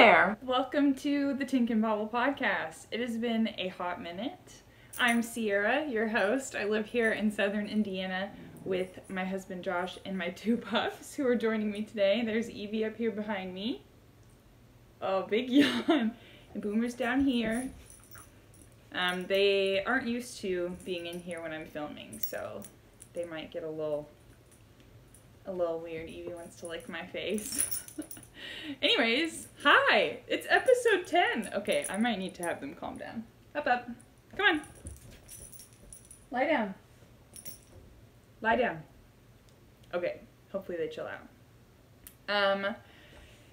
there. Welcome to the Tink and Bobble podcast. It has been a hot minute. I'm Sierra, your host. I live here in southern Indiana with my husband Josh and my two puffs who are joining me today. There's Evie up here behind me. Oh, big yawn. And Boomer's down here. Um, they aren't used to being in here when I'm filming, so they might get a little a little weird. Evie wants to lick my face. Anyways, hi! It's episode 10. Okay, I might need to have them calm down. Up, up. Come on. Lie down. Lie down. Okay, hopefully they chill out. Um,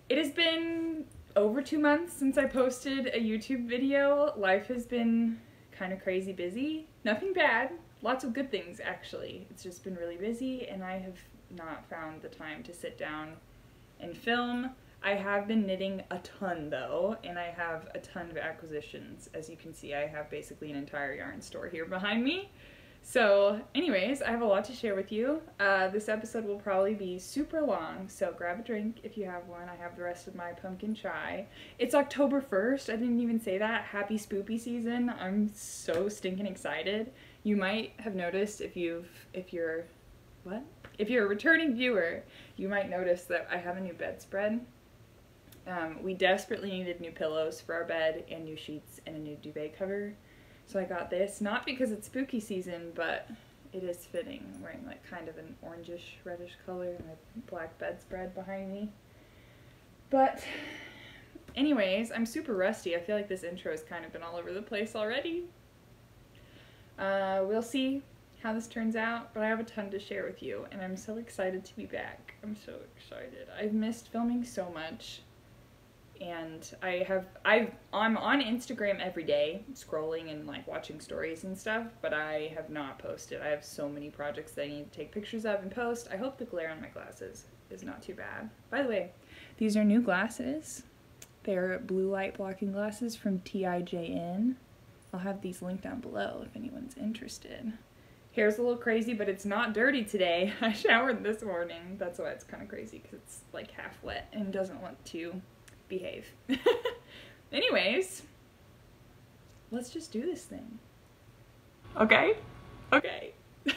it has been over two months since I posted a YouTube video. Life has been kind of crazy busy. Nothing bad. Lots of good things, actually. It's just been really busy, and I have not found the time to sit down and film. I have been knitting a ton though, and I have a ton of acquisitions. As you can see, I have basically an entire yarn store here behind me. So anyways, I have a lot to share with you. Uh, this episode will probably be super long, so grab a drink if you have one. I have the rest of my pumpkin chai. It's October 1st, I didn't even say that. Happy spoopy season. I'm so stinking excited. You might have noticed if you've, if you're, what? If you're a returning viewer, you might notice that I have a new bedspread. Um, we desperately needed new pillows for our bed and new sheets and a new duvet cover. So I got this, not because it's spooky season, but it is fitting. I'm wearing like kind of an orangish reddish color and a black bedspread behind me. But anyways, I'm super rusty. I feel like this intro has kind of been all over the place already. Uh, we'll see how this turns out, but I have a ton to share with you, and I'm so excited to be back. I'm so excited. I've missed filming so much, and I have I I'm on Instagram every day, scrolling and like watching stories and stuff, but I have not posted. I have so many projects that I need to take pictures of and post. I hope the glare on my glasses is not too bad. By the way, these are new glasses. They're blue light blocking glasses from TIJN. I'll have these linked down below if anyone's interested. Hair's a little crazy, but it's not dirty today. I showered this morning. That's why it's kind of crazy, because it's like half wet and doesn't want to behave. Anyways, let's just do this thing. Okay? Okay.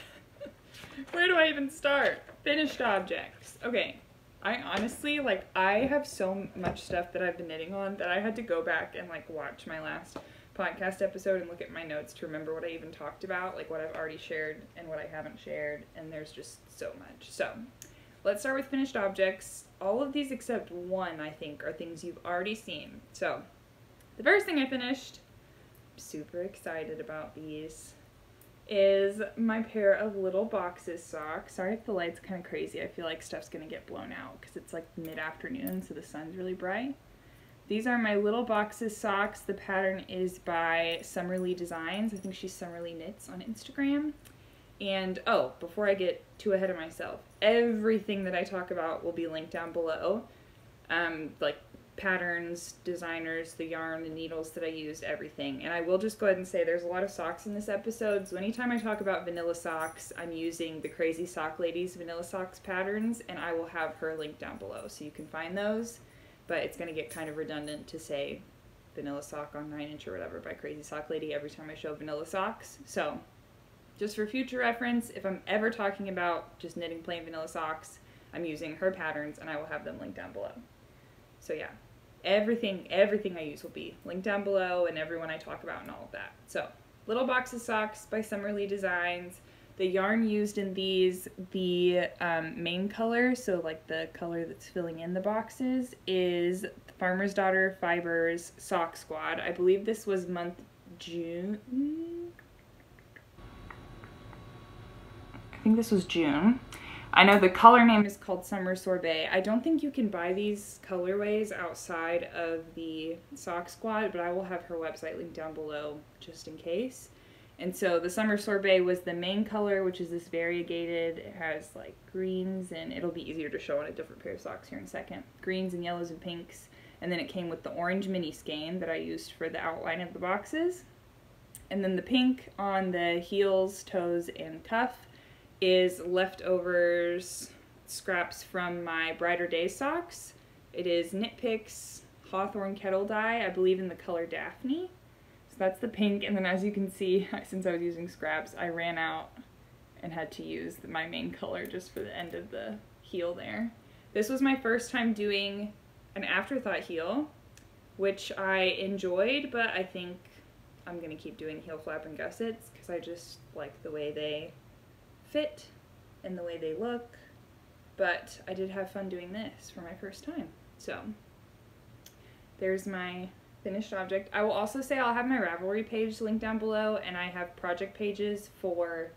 Where do I even start? Finished objects. Okay. I honestly, like, I have so much stuff that I've been knitting on that I had to go back and, like, watch my last podcast episode and look at my notes to remember what I even talked about, like what I've already shared and what I haven't shared, and there's just so much. So, let's start with finished objects. All of these except one, I think, are things you've already seen. So, the first thing I finished, I'm super excited about these, is my pair of little boxes socks. Sorry if the light's kind of crazy. I feel like stuff's going to get blown out because it's like mid-afternoon, so the sun's really bright. These are my little boxes socks. The pattern is by Summerly Designs. I think she's Summerlee Knits on Instagram. And oh, before I get too ahead of myself, everything that I talk about will be linked down below. Um, like patterns, designers, the yarn, the needles that I used, everything. And I will just go ahead and say there's a lot of socks in this episode, so anytime I talk about vanilla socks, I'm using the Crazy Sock Ladies vanilla socks patterns, and I will have her link down below so you can find those but it's going to get kind of redundant to say vanilla sock on 9 inch or whatever by Crazy Sock Lady every time I show vanilla socks. So, just for future reference, if I'm ever talking about just knitting plain vanilla socks, I'm using her patterns and I will have them linked down below. So yeah, everything everything I use will be linked down below and everyone I talk about and all of that. So, Little Boxes Socks by Summerly Designs. The yarn used in these, the um, main color, so like the color that's filling in the boxes, is Farmer's Daughter Fibers Sock Squad. I believe this was month June. I think this was June. I know the color name is called Summer Sorbet. I don't think you can buy these colorways outside of the Sock Squad, but I will have her website linked down below just in case. And so the summer sorbet was the main color, which is this variegated. It has like greens and it'll be easier to show on a different pair of socks here in a second. Greens and yellows and pinks. And then it came with the orange mini skein that I used for the outline of the boxes. And then the pink on the heels, toes, and cuff is leftovers scraps from my Brighter Day socks. It is Knit Picks Hawthorne Kettle Dye, I believe in the color Daphne. That's the pink, and then as you can see, since I was using scraps, I ran out and had to use my main color just for the end of the heel there. This was my first time doing an afterthought heel, which I enjoyed, but I think I'm to keep doing heel flap and gussets because I just like the way they fit and the way they look. But I did have fun doing this for my first time. So there's my finished object. I will also say I'll have my Ravelry page linked down below and I have project pages for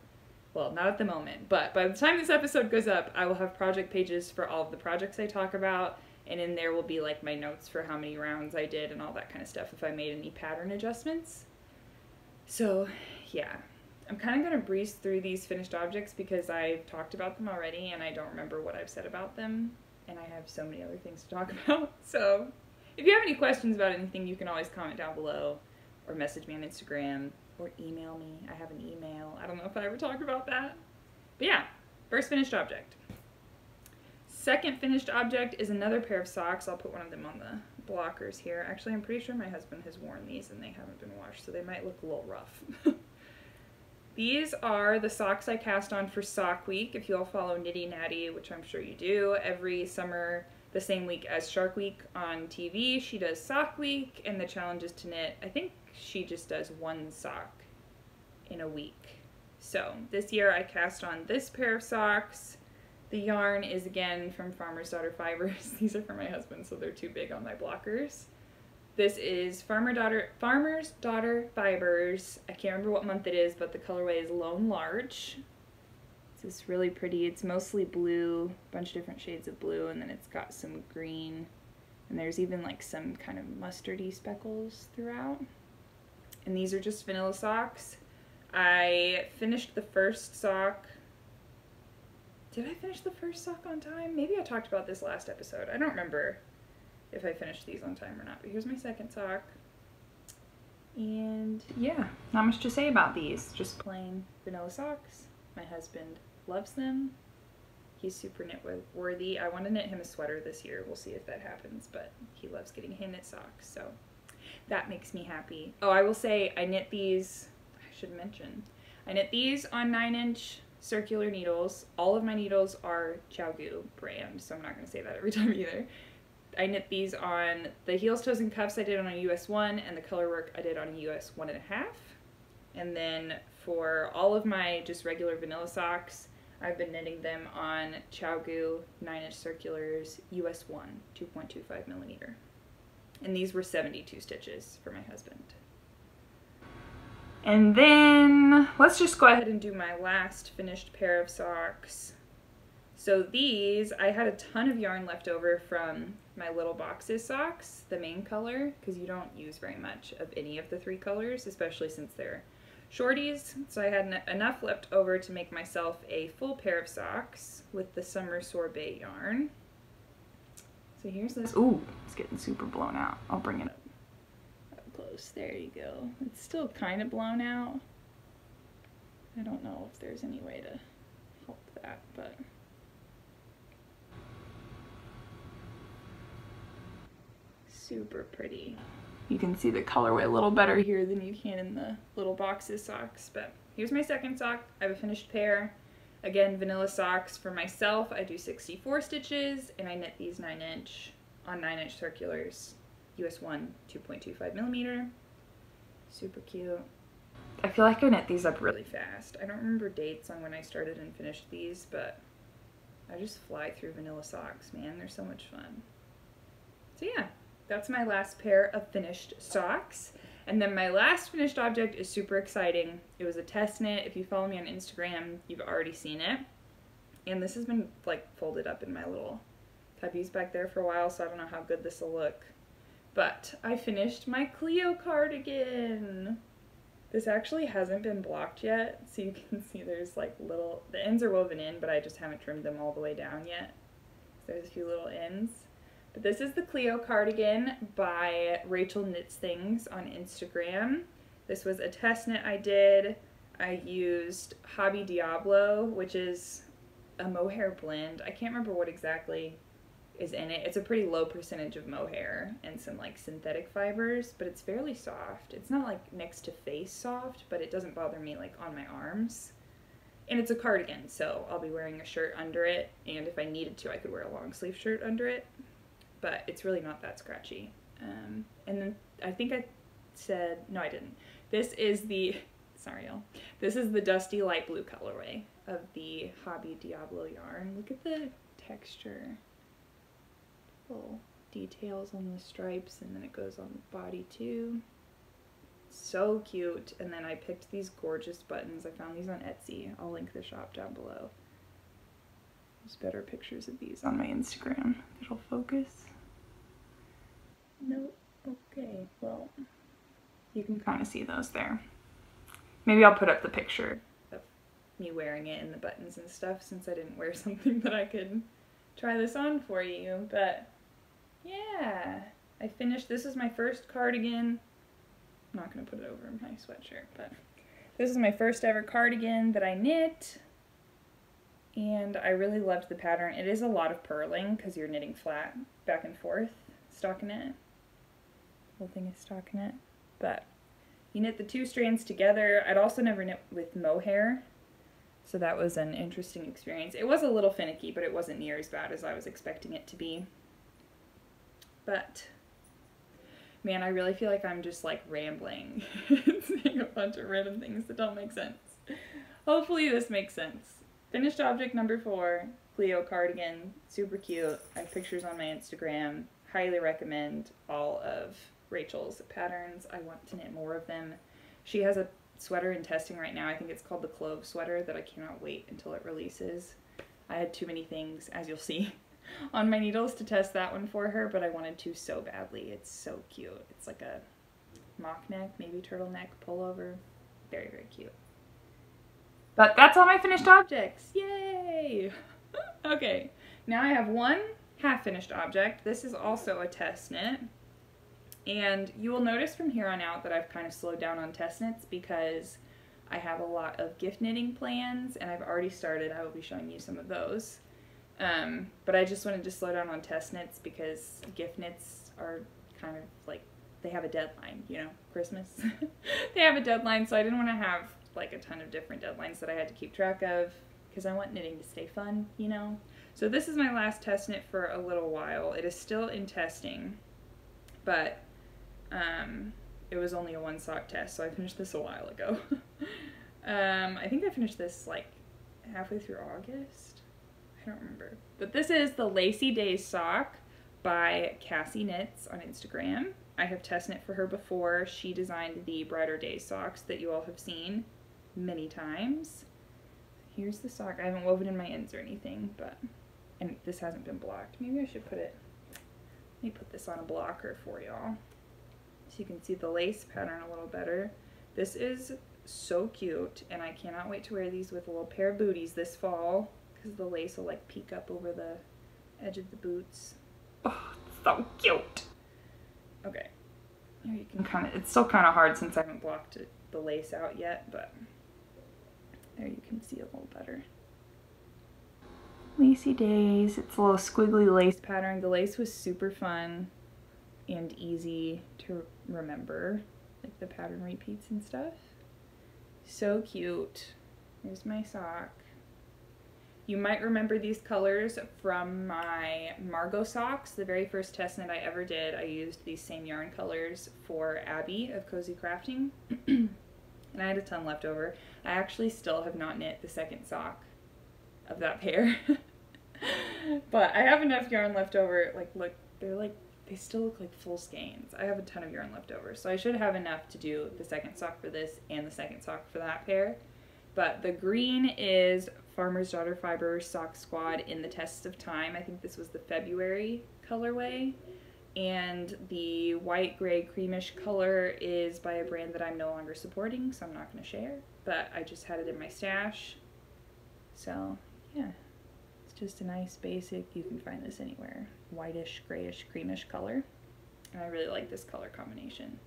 well, not at the moment, but by the time this episode goes up, I will have project pages for all of the projects I talk about, and in there will be like my notes for how many rounds I did and all that kind of stuff if I made any pattern adjustments. So, yeah. I'm kind of going to breeze through these finished objects because I've talked about them already and I don't remember what I've said about them, and I have so many other things to talk about. So, if you have any questions about anything, you can always comment down below or message me on Instagram or email me. I have an email. I don't know if I ever talk about that. But yeah, first finished object. Second finished object is another pair of socks. I'll put one of them on the blockers here. Actually, I'm pretty sure my husband has worn these and they haven't been washed, so they might look a little rough. these are the socks I cast on for Sock Week. If you all follow Nitty Natty, which I'm sure you do, every summer the same week as Shark Week on TV, she does Sock Week, and the challenge is to knit, I think she just does one sock in a week. So this year I cast on this pair of socks. The yarn is again from Farmer's Daughter Fibers. These are for my husband, so they're too big on my blockers. This is Farmer Daughter Farmer's Daughter Fibers. I can't remember what month it is, but the colorway is Lone Larch. This is really pretty. It's mostly blue, a bunch of different shades of blue, and then it's got some green. And there's even like some kind of mustardy speckles throughout and these are just vanilla socks. I finished the first sock. Did I finish the first sock on time? Maybe I talked about this last episode. I don't remember if I finished these on time or not, but here's my second sock. And yeah, not much to say about these. Just plain vanilla socks. My husband loves them. He's super knit worthy. I want to knit him a sweater this year. We'll see if that happens, but he loves getting hand knit socks, so that makes me happy. Oh, I will say I knit these, I should mention, I knit these on 9 inch circular needles. All of my needles are ChiaoGoo brand, so I'm not going to say that every time either. I knit these on the heels, toes, and cuffs I did on a US 1, and the color work I did on a US 1.5. And then for all of my just regular vanilla socks, I've been knitting them on ChiaoGoo 9-inch circulars US 1, 2.25 millimeter and these were 72 stitches for my husband. And then let's just go ahead and do my last finished pair of socks. So these, I had a ton of yarn left over from my little boxes socks, the main color, because you don't use very much of any of the three colors, especially since they're shorties. So I had enough left over to make myself a full pair of socks with the summer sorbet yarn. So here's this. Ooh, it's getting super blown out. I'll bring it up, up close. There you go. It's still kind of blown out. I don't know if there's any way to help that, but. Super pretty. You can see the colorway a little better here than you can in the little boxes socks, but here's my second sock. I have a finished pair. Again, vanilla socks for myself, I do 64 stitches and I knit these 9 inch on 9 inch circulars, US 1 2.25 millimeter. Super cute. I feel like I knit these up really fast. I don't remember dates on when I started and finished these, but I just fly through vanilla socks, man. They're so much fun. So yeah, that's my last pair of finished socks. And then my last finished object is super exciting. It was a test knit. If you follow me on Instagram, you've already seen it. And this has been like folded up in my little cubbies back there for a while, so I don't know how good this will look. But I finished my Cleo cardigan. This actually hasn't been blocked yet, so you can see there's like little, the ends are woven in, but I just haven't trimmed them all the way down yet. There's a few little ends. This is the Cleo cardigan by Rachel Knits Things on Instagram. This was a test knit I did. I used Hobbii Diablo, which is a mohair blend. I can't remember what exactly is in it. It's a pretty low percentage of mohair and some like synthetic fibers, but it's fairly soft. It's not like next to face soft, but it doesn't bother me like on my arms. And it's a cardigan, so I'll be wearing a shirt under it, and if I needed to, I could wear a long sleeve shirt under it. But it's really not that scratchy. Um, and then I think I said, no, I didn't. This is the, sorry y'all, this is the dusty light blue colorway of the Hobbii Diablo yarn. Look at the texture little details on the stripes and then it goes on the body too. So cute. And then I picked these gorgeous buttons. I found these on Etsy. I'll link the shop down below. There's better pictures of these on my Instagram. It'll focus. No. Okay. Well, you can kind of see those there. Maybe I'll put up the picture of me wearing it and the buttons and stuff since I didn't wear something that I could try this on for you. But yeah, I finished, this is my first cardigan. I'm not going to put it over my sweatshirt, but this is my first ever cardigan that I knit. And I really loved the pattern. It is a lot of purling because you're knitting flat back and forth, stockinette. Whole thing is stockinette. But you knit the two strands together. I'd also never knit with mohair, so that was an interesting experience. It was a little finicky, but it wasn't near as bad as I was expecting it to be. But man, I really feel like I'm just like rambling, saying a bunch of random things that don't make sense. Hopefully this makes sense. Finished object number four, Cleo cardigan, super cute. I have pictures on my Instagram. Highly recommend all of Rachel's patterns. I want to knit more of them. She has a sweater in testing right now. I think it's called the Clove sweater that I cannot wait until it releases. I had too many things, as you'll see, on my needles to test that one for her, but I wanted to so badly. It's so cute. It's like a mock neck, maybe turtleneck pullover. Very, very cute. But that's all my finished objects. Yay! okay, now I have one half-finished object. This is also a test knit. And you will notice from here on out that I've kind of slowed down on test knits because I have a lot of gift knitting plans and I've already started. I will be showing you some of those. Um, but I just wanted to slow down on test knits because gift knits are kind of like, they have a deadline, you know, Christmas. they have a deadline, so I didn't want to have like a ton of different deadlines that I had to keep track of because I want knitting to stay fun, you know. So this is my last test knit for a little while. It is still in testing, but um, it was only a one sock test, so I finished this a while ago. um, I think I finished this like halfway through August. I don't remember. But this is the Lacy Days sock by Cassie Knits on Instagram. I have test knit for her before. She designed the Brighter Days socks that you all have seen many times. Here's the sock. I haven't woven in my ends or anything, but, and this hasn't been blocked. Maybe I should put it, let me put this on a blocker for y'all so you can see the lace pattern a little better. This is so cute, and I cannot wait to wear these with a little pair of booties this fall because the lace will like peek up over the edge of the boots. Oh, so cute. Okay. Here you can kind of, it's still kind of hard since I haven't blocked it, the lace out yet, but there you can see a little better. Lacy Days. It's a little squiggly lace pattern. The lace was super fun and easy to remember. Like the pattern repeats and stuff. So cute. Here's my sock. You might remember these colors from my Margot socks. The very first test knit I ever did, I used these same yarn colors for Abby of Cozy Crafting. and I had a ton left over. I actually still have not knit the second sock of that pair. but I have enough yarn left over. Like, look, they're like, they still look like full skeins. I have a ton of yarn left over. So I should have enough to do the second sock for this and the second sock for that pair. But the green is Farmer's Daughter Fiber Sock Squad in the Test of Time. I think this was the February colorway. And the white gray creamish color is by a brand that I'm no longer supporting, so I'm not going to share. But I just had it in my stash. So, yeah. It's just a nice basic, you can find this anywhere, whitish, grayish, creamish color. And I really like this color combination.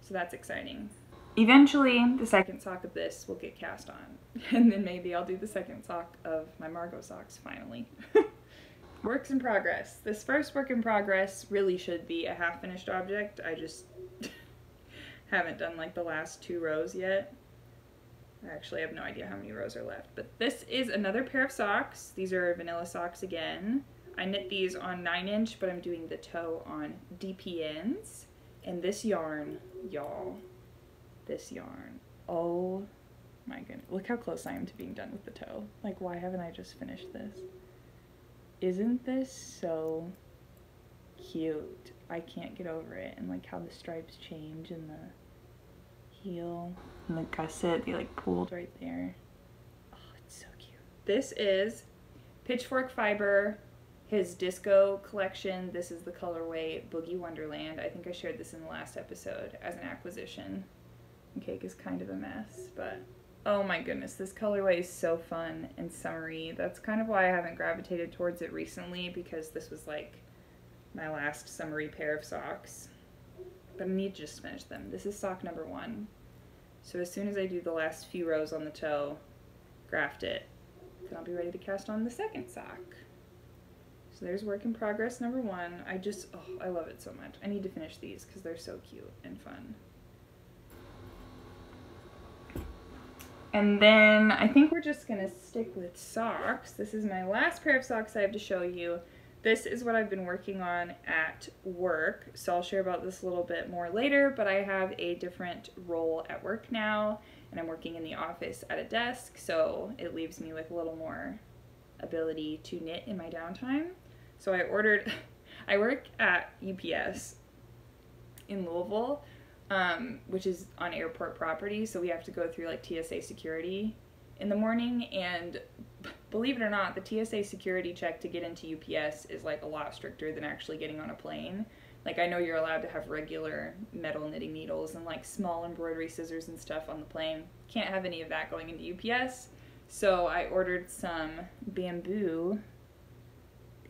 So that's exciting. Eventually, the second sock of this will get cast on, and then maybe I'll do the second sock of my Margot socks finally. works in progress. This first work in progress really should be a half finished object. I just haven't done like the last two rows yet. I actually have no idea how many rows are left. But this is another pair of socks. These are vanilla socks again. I knit these on 9 inch, but I'm doing the toe on DPNs. And this yarn, y'all, this yarn. Oh my goodness. Look how close I am to being done with the toe. Like, why haven't I just finished this? Isn't this so cute? I can't get over it. And like how the stripes change in the heel and the gusset, they like pooled right there. Oh, it's so cute. This is Pitchfork Fiber, his disco collection. This is the colorway Boogie Wonderland. I think I shared this in the last episode as an acquisition. The cake is kind of a mess, but oh my goodness, this colorway is so fun and summery. That's kind of why I haven't gravitated towards it recently because this was like my last summery pair of socks. But I need to just finish them. This is sock number one. So as soon as I do the last few rows on the toe, graft it, then I'll be ready to cast on the second sock. So there's work in progress number one. I just, oh, I love it so much. I need to finish these because they're so cute and fun. And then I think we're just gonna stick with socks. This is my last pair of socks I have to show you. This is what I've been working on at work, so I'll share about this a little bit more later, but I have a different role at work now, and I'm working in the office at a desk, so it leaves me with a little more ability to knit in my downtime. So I ordered, I work at UPS in Louisville, um, which is on airport property, so we have to go through like TSA security in the morning, and believe it or not, the TSA security check to get into UPS is like a lot stricter than actually getting on a plane. Like I know you're allowed to have regular metal knitting needles and like small embroidery scissors and stuff on the plane. Can't have any of that going into UPS. So I ordered some bamboo.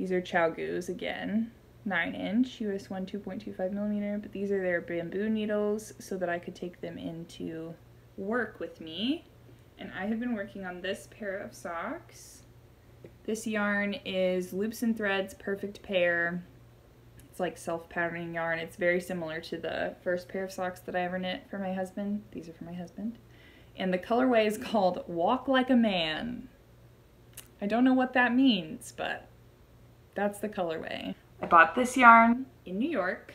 These are ChiaoGoo's again, 9 inch, US 1 2.25 millimeter, but these are their bamboo needles so that I could take them into work with me and I have been working on this pair of socks. This yarn is Loops and Threads Perfect Pair. It's like self-patterning yarn. It's very similar to the first pair of socks that I ever knit for my husband. These are for my husband. And the colorway is called Walk Like a Man. I don't know what that means, but that's the colorway. I bought this yarn in New York.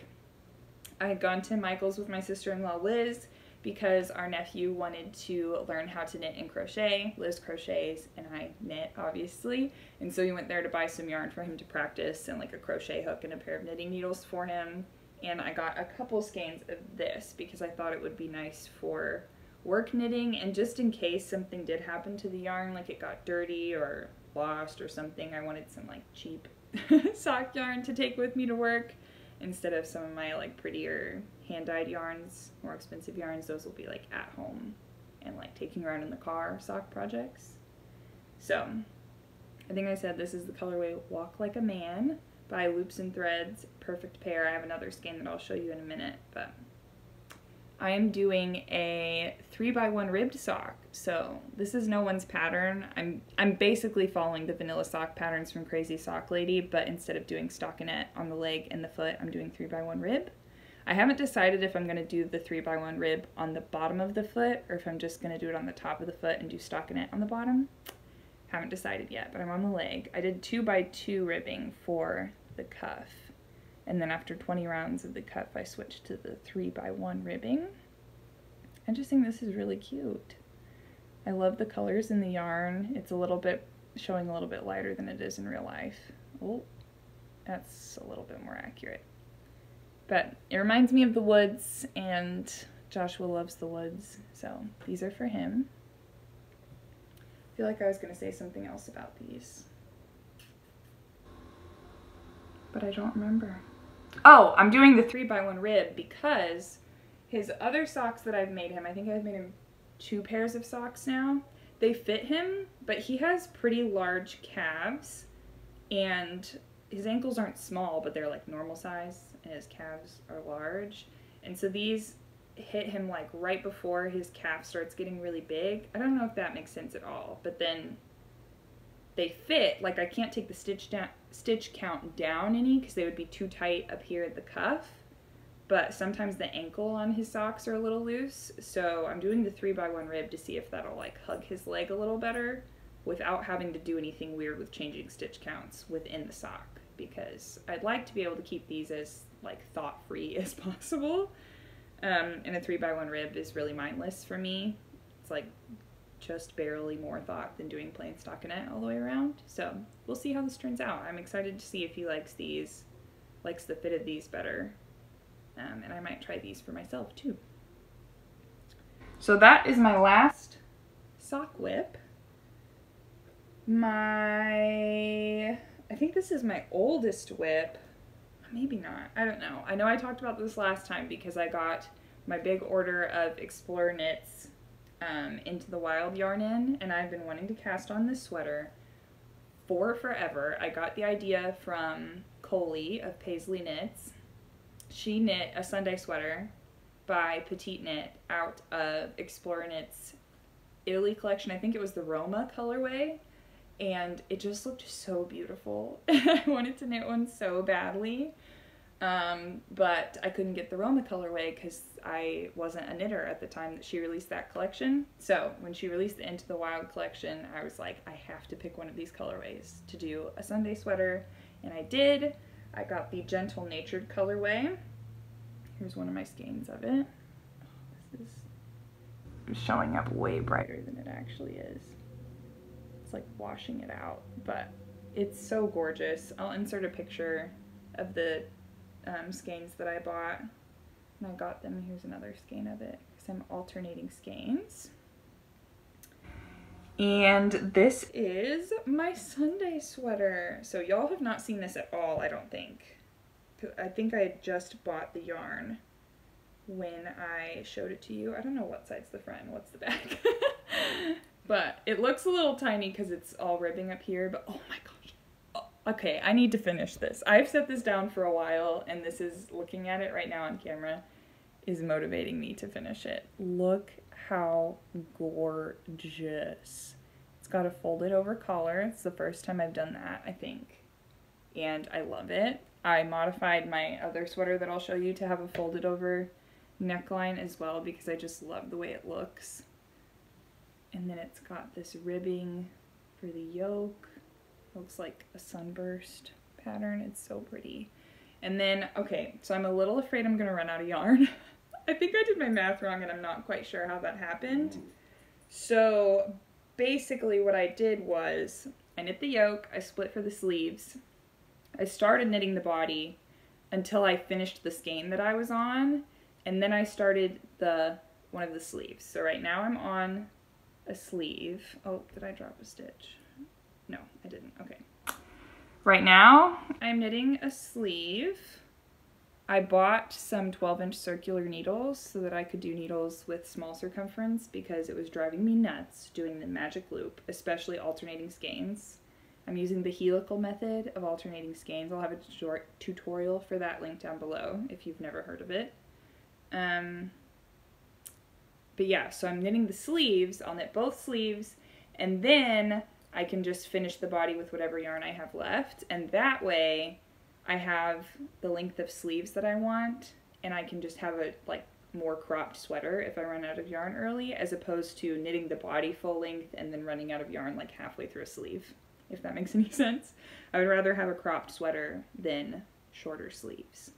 I had gone to Michael's with my sister-in-law Liz because our nephew wanted to learn how to knit and crochet. Liz crochets and I knit, obviously. And so we went there to buy some yarn for him to practice and like a crochet hook and a pair of knitting needles for him. And I got a couple skeins of this because I thought it would be nice for work knitting and just in case something did happen to the yarn, like it got dirty or lost or something, I wanted some like cheap sock yarn to take with me to work instead of some of my like prettier hand-dyed yarns, more expensive yarns, those will be like at home and like taking around in the car sock projects. So I think I said this is the colorway Walk Like a Man by Loops and Threads, perfect pair. I have another skein that I'll show you in a minute, but I am doing a three by one ribbed sock. So this is no one's pattern. I'm I'm basically following the vanilla sock patterns from Crazy Sock Lady, but instead of doing stockinette on the leg and the foot, I'm doing three by one rib. I haven't decided if I'm going to do the three by one rib on the bottom of the foot or if I'm just going to do it on the top of the foot and do stockinette on the bottom. Haven't decided yet, but I'm on the leg. I did two by two ribbing for the cuff. And then after 20 rounds of the cuff, I switched to the three by one ribbing. I just think this is really cute. I love the colors in the yarn. It's a little bit, showing a little bit lighter than it is in real life. Oh, that's a little bit more accurate. But it reminds me of the woods, and Joshua loves the woods, so these are for him. I feel like I was going to say something else about these. But I don't remember. Oh, I'm doing the three by one rib because his other socks that I've made him, I think I've made him two pairs of socks now. They fit him, but he has pretty large calves and his ankles aren't small, but they're like normal size and his calves are large. And so these hit him like right before his calf starts getting really big. I don't know if that makes sense at all, but then they fit. Like I can't take the stitch down stitch count down any because they would be too tight up here at the cuff. But sometimes the ankle on his socks are a little loose. So I'm doing the three by one rib to see if that'll like hug his leg a little better without having to do anything weird with changing stitch counts within the sock because I'd like to be able to keep these as like thought free as possible. Um, and a three by one rib is really mindless for me. It's like just barely more thought than doing plain stockinette all the way around. So we'll see how this turns out. I'm excited to see if he likes these, likes the fit of these better. Um, and I might try these for myself too. So that is my last sock whip. My, I think this is my oldest whip. Maybe not. I don't know. I know I talked about this last time because I got my big order of Explorer Knits um, Into the Wild yarn in, and I've been wanting to cast on this sweater for forever. I got the idea from Coley of Pasley Knits. She knit a Sunday sweater by Petite Knit out of Explorer Knits Italy collection. I think it was the Roma colorway, and it just looked so beautiful. I wanted to knit one so badly. Um, but I couldn't get the Roma colorway because I wasn't a knitter at the time that she released that collection. So when she released the Into the Wild collection, I was like, I have to pick one of these colorways to do a Sunday sweater, and I did. I got the Gentle Natured colorway. Here's one of my skeins of it. This is showing up way brighter than it actually is. It's like washing it out, but it's so gorgeous. I'll insert a picture of the um, skeins that I bought. I got them. Here's another skein of it because I'm alternating skeins. And this is my Sunday sweater. So y'all have not seen this at all, I don't think. I think I just bought the yarn when I showed it to you. I don't know what side's the front and what's the back. but it looks a little tiny because it's all ribbing up here, but oh my gosh. Oh, okay, I need to finish this. I've set this down for a while and this is, looking at it right now on camera, is motivating me to finish it. Look how gorgeous. It's got a folded over collar. It's the first time I've done that, I think. And I love it. I modified my other sweater that I'll show you to have a folded over neckline as well because I just love the way it looks. And then it's got this ribbing for the yoke. Looks like a sunburst pattern. It's so pretty. And then, okay, so I'm a little afraid I'm to run out of yarn. I think I did my math wrong and I'm not quite sure how that happened. Mm. So basically what I did was I knit the yoke, I split for the sleeves. I started knitting the body until I finished the skein that I was on and then I started the one of the sleeves. So right now I'm on a sleeve. Oh, did I drop a stitch? No, I didn't. Okay. Right now I'm knitting a sleeve. I bought some 12 inch circular needles so that I could do needles with small circumference because it was driving me nuts doing the magic loop, especially alternating skeins. I'm using the helical method of alternating skeins. I'll have a short tutorial for that link down below if you've never heard of it. Um, but yeah, so I'm knitting the sleeves. I'll knit both sleeves and then I can just finish the body with whatever yarn I have left. And that way I have the length of sleeves that I want and I can just have a like more cropped sweater if I run out of yarn early as opposed to knitting the body full length and then running out of yarn like halfway through a sleeve, if that makes any sense. I would rather have a cropped sweater than shorter sleeves.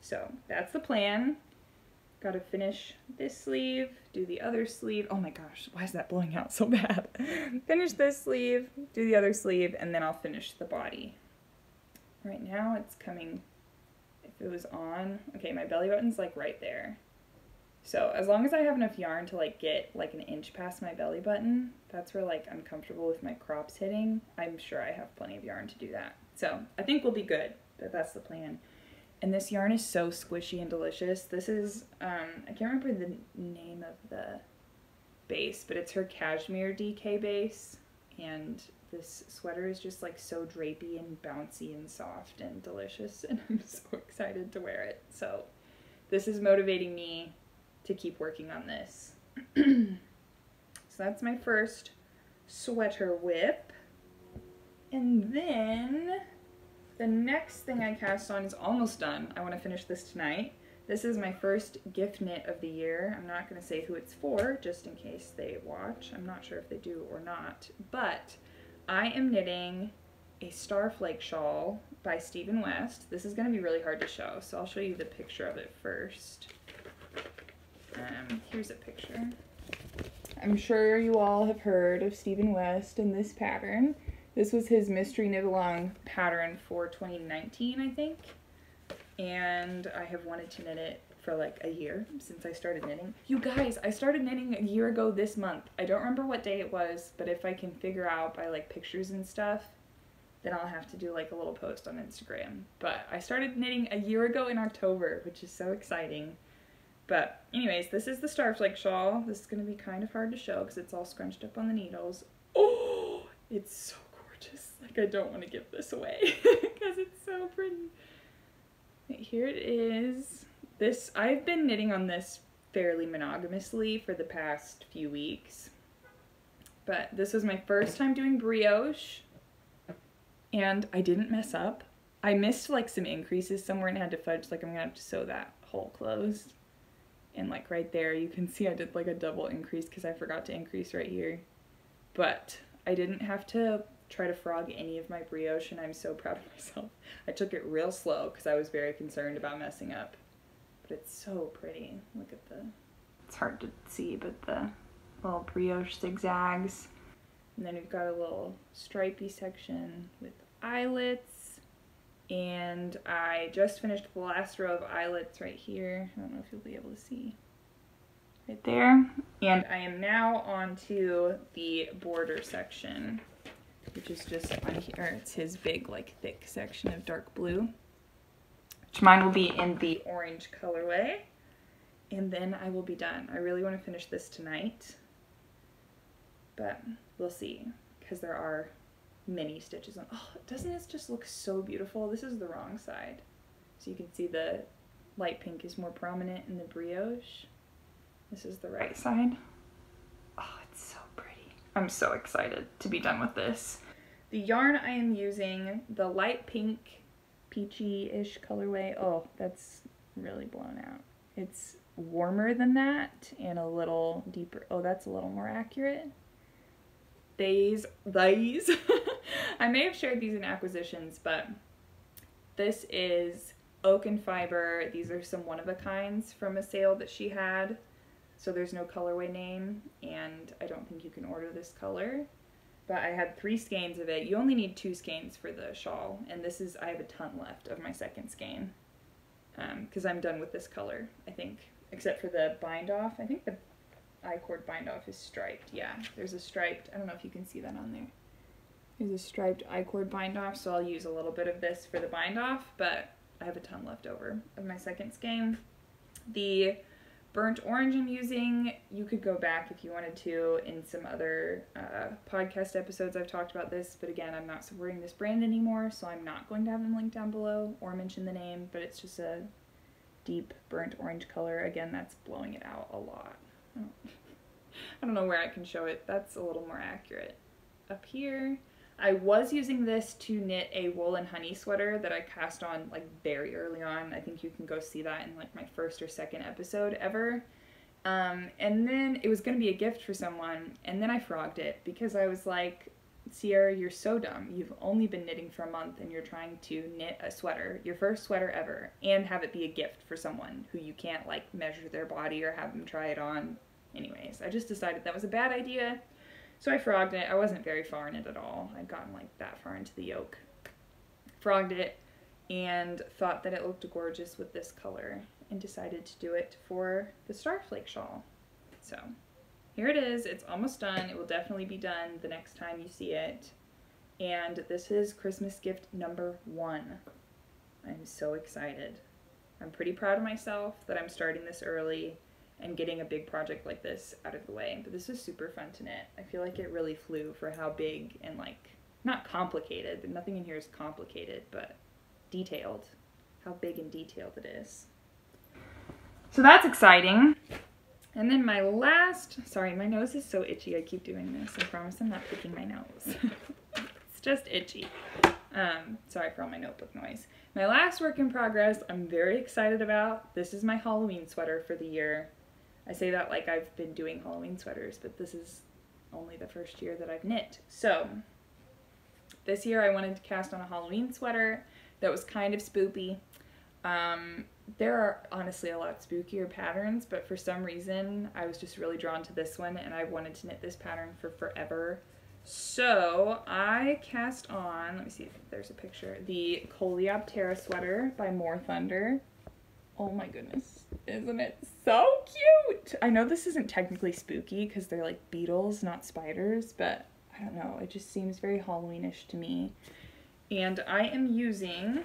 So that's the plan. Got to finish this sleeve, do the other sleeve. Oh my gosh, why is that blowing out so bad? finish this sleeve, do the other sleeve, and then I'll finish the body. Right now it's coming, if it was on, okay, my belly button's like right there. So as long as I have enough yarn to like get like an inch past my belly button, that's where like I'm comfortable with my crops hitting. I'm sure I have plenty of yarn to do that. So I think we'll be good, but that's the plan. And this yarn is so squishy and delicious. This is, um, I can't remember the name of the base, but it's her cashmere DK base. And this sweater is just like so drapey and bouncy and soft and delicious. And I'm so excited to wear it. So this is motivating me to keep working on this. so that's my first sweater whip. And then The next thing I cast on is almost done. I want to finish this tonight. This is my first gift knit of the year. I'm not going to say who it's for, just in case they watch. I'm not sure if they do or not. But I am knitting a Starflake shawl by Stephen West. This is going to be really hard to show, so I'll show you the picture of it first. Um, here's a picture. I'm sure you all have heard of Stephen West and this pattern. This was his Mystery Knit Along pattern for 2019, I think. And I have wanted to knit it for like a year since I started knitting. You guys, I started knitting a year ago this month. I don't remember what day it was, but if I can figure out by like pictures and stuff, then I'll have to do like a little post on Instagram. But I started knitting a year ago in October, which is so exciting. But anyways, this is the Starflake shawl. This is going to be kind of hard to show because it's all scrunched up on the needles. Oh, it's so gorgeous. Like I don't want to give this away because it's so pretty. here it is. This I've been knitting on this fairly monogamously for the past few weeks. But this was my first time doing brioche and I didn't mess up. I missed like some increases somewhere and had to fudge like I'm gonna have to sew that hole closed and like right there you can see I did like a double increase because I forgot to increase right here but I didn't have to try to frog any of my brioche and I'm so proud of myself I took it real slow because I was very concerned about messing up but it's so pretty look at the it's hard to see but the little brioche zigzags and then we've got a little stripy section with eyelets and I just finished the last row of eyelets right here. I don't know if you'll be able to see right there. And I am now on to the border section, which is just on here. It's his big, like, thick section of dark blue, which mine will be in the orange colorway. And then I will be done. I really want to finish this tonight, but we'll see, because there are many stitches on. Oh, doesn't this just look so beautiful? This is the wrong side. So you can see the light pink is more prominent in the brioche. This is the right side. Oh, it's so pretty. I'm so excited to be done with this. The yarn I am using, the light pink peachy-ish colorway. Oh, that's really blown out. It's warmer than that and a little deeper. Oh, that's a little more accurate. These, these I may have shared these in acquisitions, but this is oak and fiber. These are some one-of-a-kinds from a sale that she had. So there's no colorway name, and I don't think you can order this color. But I had three skeins of it. You only need two skeins for the shawl, and this is, I have a ton left of my second skein. Because um, I'm done with this color, I think. Except for the bind off. I think the I-cord bind off is striped. Yeah, there's a striped, I don't know if you can see that on there. There's a striped I-cord bind off, so I'll use a little bit of this for the bind off, but I have a ton left over of my second skein. The burnt orange I'm using, you could go back if you wanted to in some other uh, podcast episodes I've talked about this, but again, I'm not supporting this brand anymore, so I'm not going to have them linked down below or mention the name, but it's just a deep burnt orange color. Again, that's blowing it out a lot. I don't, I don't know where I can show it. That's a little more accurate. Up here, I was using this to knit a wool and honey sweater that I cast on like very early on. I think you can go see that in like my first or second episode ever. Um, and then it was going to be a gift for someone, and then I frogged it because I was like, Sierra, you're so dumb. You've only been knitting for a month and you're trying to knit a sweater, your first sweater ever, and have it be a gift for someone who you can't like measure their body or have them try it on. Anyways, I just decided that was a bad idea so I frogged it. I wasn't very far in it at all. I'd gotten like that far into the yoke. Frogged it and thought that it looked gorgeous with this color and decided to do it for the Starflake shawl. So here it is. It's almost done. It will definitely be done the next time you see it. And this is Christmas gift number one. I'm so excited. I'm pretty proud of myself that I'm starting this early and getting a big project like this out of the way. But this is super fun to knit. I feel like it really flew for how big and like, not complicated, but nothing in here is complicated, but detailed. How big and detailed it is. So that's exciting. And then my last, sorry, my nose is so itchy. I keep doing this. I promise I'm not picking my nose. it's just itchy. Um, sorry for all my notebook noise. My last work in progress, I'm very excited about. This is my Halloween sweater for the year. I say that like I've been doing Halloween sweaters, but this is only the first year that I've knit. So, this year I wanted to cast on a Halloween sweater that was kind of spoopy. Um, there are honestly a lot spookier patterns, but for some reason I was just really drawn to this one and I wanted to knit this pattern for forever. So I cast on, let me see if there's a picture, the Coleoptera sweater by More Thunder. Oh my goodness, isn't it so cute? I know this isn't technically spooky because they're like beetles, not spiders, but I don't know, it just seems very Halloweenish to me. And I am using,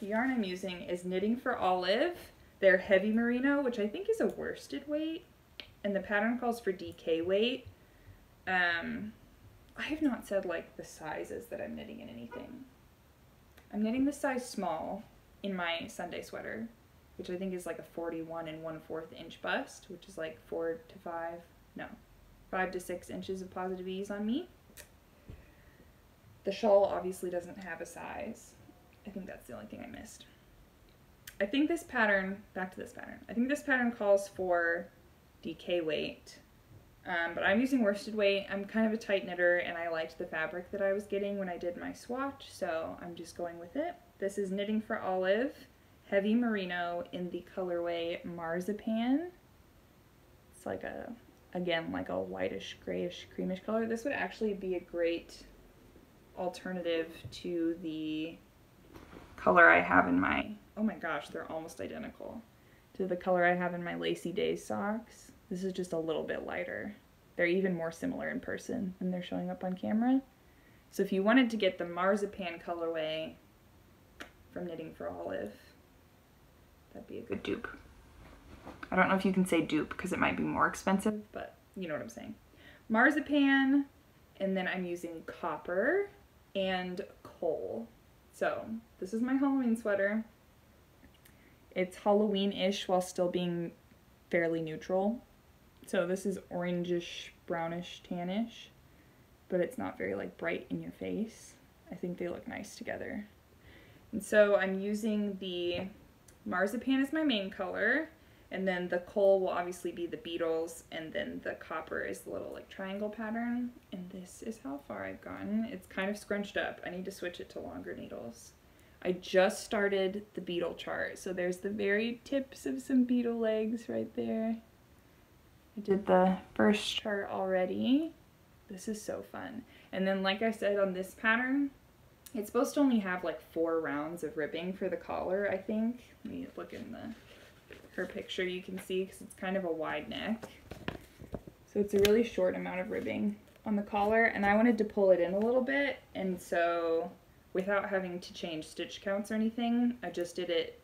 the yarn I'm using is Knitting for Olive. Their heavy merino, which I think is a worsted weight, and the pattern calls for DK weight. Um, I have not said like the sizes that I'm knitting in anything. I'm knitting the size small in my Sunday sweater, which I think is like a 41 and 1 4th inch bust, which is like 4 to 5, no, 5 to 6 inches of positive ease on me. The shawl obviously doesn't have a size. I think that's the only thing I missed. I think this pattern, back to this pattern, I think this pattern calls for DK weight um, but I'm using worsted weight. I'm kind of a tight knitter and I liked the fabric that I was getting when I did my swatch, so I'm just going with it. This is Knitting for Olive, Heavy Merino in the colorway Marzipan. It's like a, again, like a whitish, grayish, creamish color. This would actually be a great alternative to the color I have in my, oh my gosh, they're almost identical, to the color I have in my Lacy Days socks. This is just a little bit lighter. They're even more similar in person than they're showing up on camera. So if you wanted to get the marzipan colorway from Knitting for Olive, that'd be a good dupe. I don't know if you can say dupe because it might be more expensive, but you know what I'm saying. Marzipan, and then I'm using copper and coal. So this is my Halloween sweater. It's Halloween-ish while still being fairly neutral. So this is orangish, brownish, tannish, but it's not very like bright in your face. I think they look nice together. And so I'm using the marzipan is my main color, and then the coal will obviously be the beetles, and then the copper is the little like triangle pattern. And this is how far I've gotten. It's kind of scrunched up. I need to switch it to longer needles. I just started the beetle chart, so there's the very tips of some beetle legs right there. I did the first chart already. This is so fun. And then like I said on this pattern, it's supposed to only have like four rounds of ribbing for the collar, I think. Let me look in the her picture you can see because it's kind of a wide neck. So it's a really short amount of ribbing on the collar and I wanted to pull it in a little bit and so without having to change stitch counts or anything, I just did it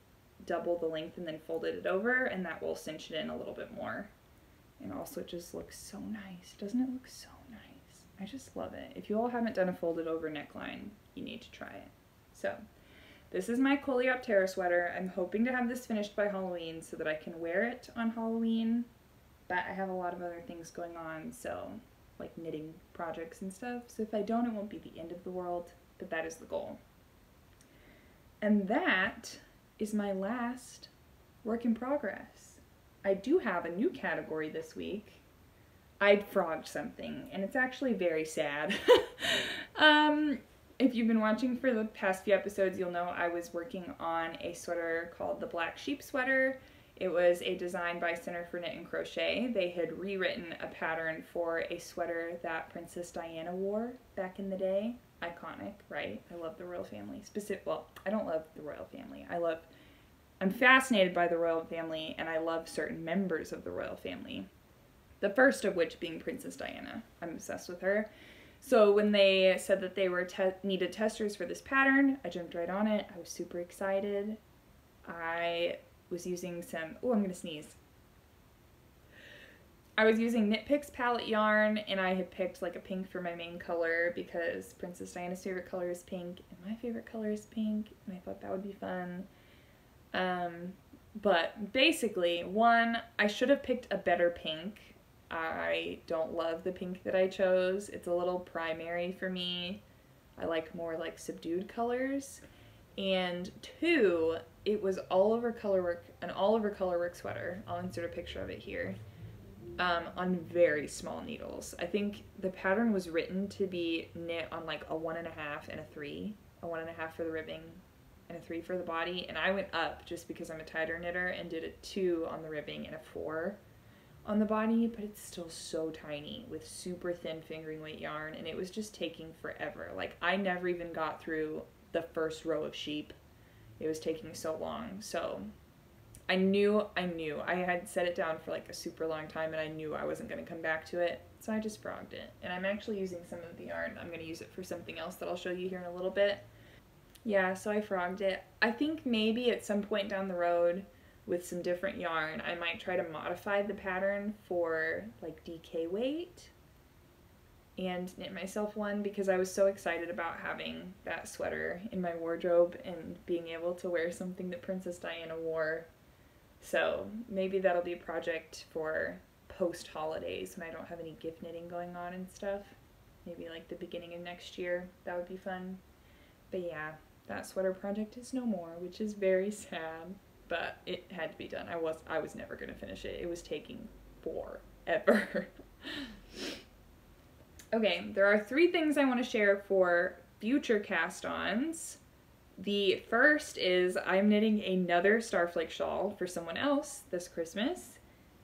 double the length and then folded it over and that will cinch it in a little bit more. And also it just looks so nice. Doesn't it look so nice? I just love it. If you all haven't done a folded over neckline, you need to try it. So this is my Coleoptera sweater. I'm hoping to have this finished by Halloween so that I can wear it on Halloween. But I have a lot of other things going on, so like knitting projects and stuff. So if I don't, it won't be the end of the world, but that is the goal. And that is my last work in progress. I do have a new category this week. I'd frogged something, and it's actually very sad. um, if you've been watching for the past few episodes, you'll know I was working on a sweater called the Black Sheep Sweater. It was a design by Center for Knit and Crochet. They had rewritten a pattern for a sweater that Princess Diana wore back in the day. Iconic, right? I love the royal family. Specific, well, I don't love the royal family. I love I'm fascinated by the royal family and I love certain members of the royal family. The first of which being Princess Diana. I'm obsessed with her. So when they said that they were te needed testers for this pattern, I jumped right on it. I was super excited. I was using some, oh, I'm gonna sneeze. I was using Knit Picks palette yarn and I had picked like a pink for my main color because Princess Diana's favorite color is pink and my favorite color is pink and I thought that would be fun. Um, but basically, one, I should have picked a better pink. I don't love the pink that I chose. It's a little primary for me. I like more like subdued colors. And two, it was all over colorwork, an all over colorwork sweater. I'll insert a picture of it here. Um, on very small needles. I think the pattern was written to be knit on like a one and a half and a three, a one and a half for the ribbing and a three for the body. And I went up just because I'm a tighter knitter and did a two on the ribbing and a four on the body, but it's still so tiny with super thin fingering weight yarn and it was just taking forever. Like I never even got through the first row of sheep. It was taking so long. So I knew I knew. I had set it down for like a super long time and I knew I wasn't going to come back to it. So I just frogged it. And I'm actually using some of the yarn. I'm going to use it for something else that I'll show you here in a little bit. Yeah, so I frogged it. I think maybe at some point down the road with some different yarn, I might try to modify the pattern for like DK weight and knit myself one because I was so excited about having that sweater in my wardrobe and being able to wear something that Princess Diana wore. So maybe that'll be a project for post holidays when I don't have any gift knitting going on and stuff. Maybe like the beginning of next year. That would be fun. But yeah, that sweater project is no more, which is very sad but it had to be done. I was I was never gonna finish it. It was taking forever. okay, there are three things I want to share for future cast-ons. The first is I'm knitting another Starflake shawl for someone else this Christmas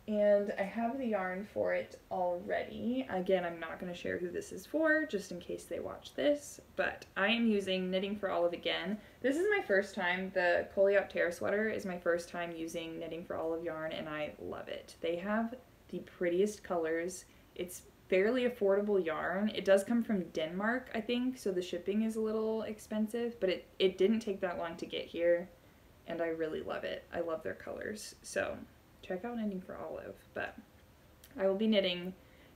and I have the yarn for it already. Again, I'm not going to share who this is for, just in case they watch this, but I am using Knitting for Olive again. This is my first time. The Coleoptera sweater is my first time using Knitting for Olive yarn, and I love it. They have the prettiest colors. It's fairly affordable yarn. It does come from Denmark, I think, so the shipping is a little expensive, but it, it didn't take that long to get here, and I really love it. I love their colors, so check out Knitting for Olive. But I will be knitting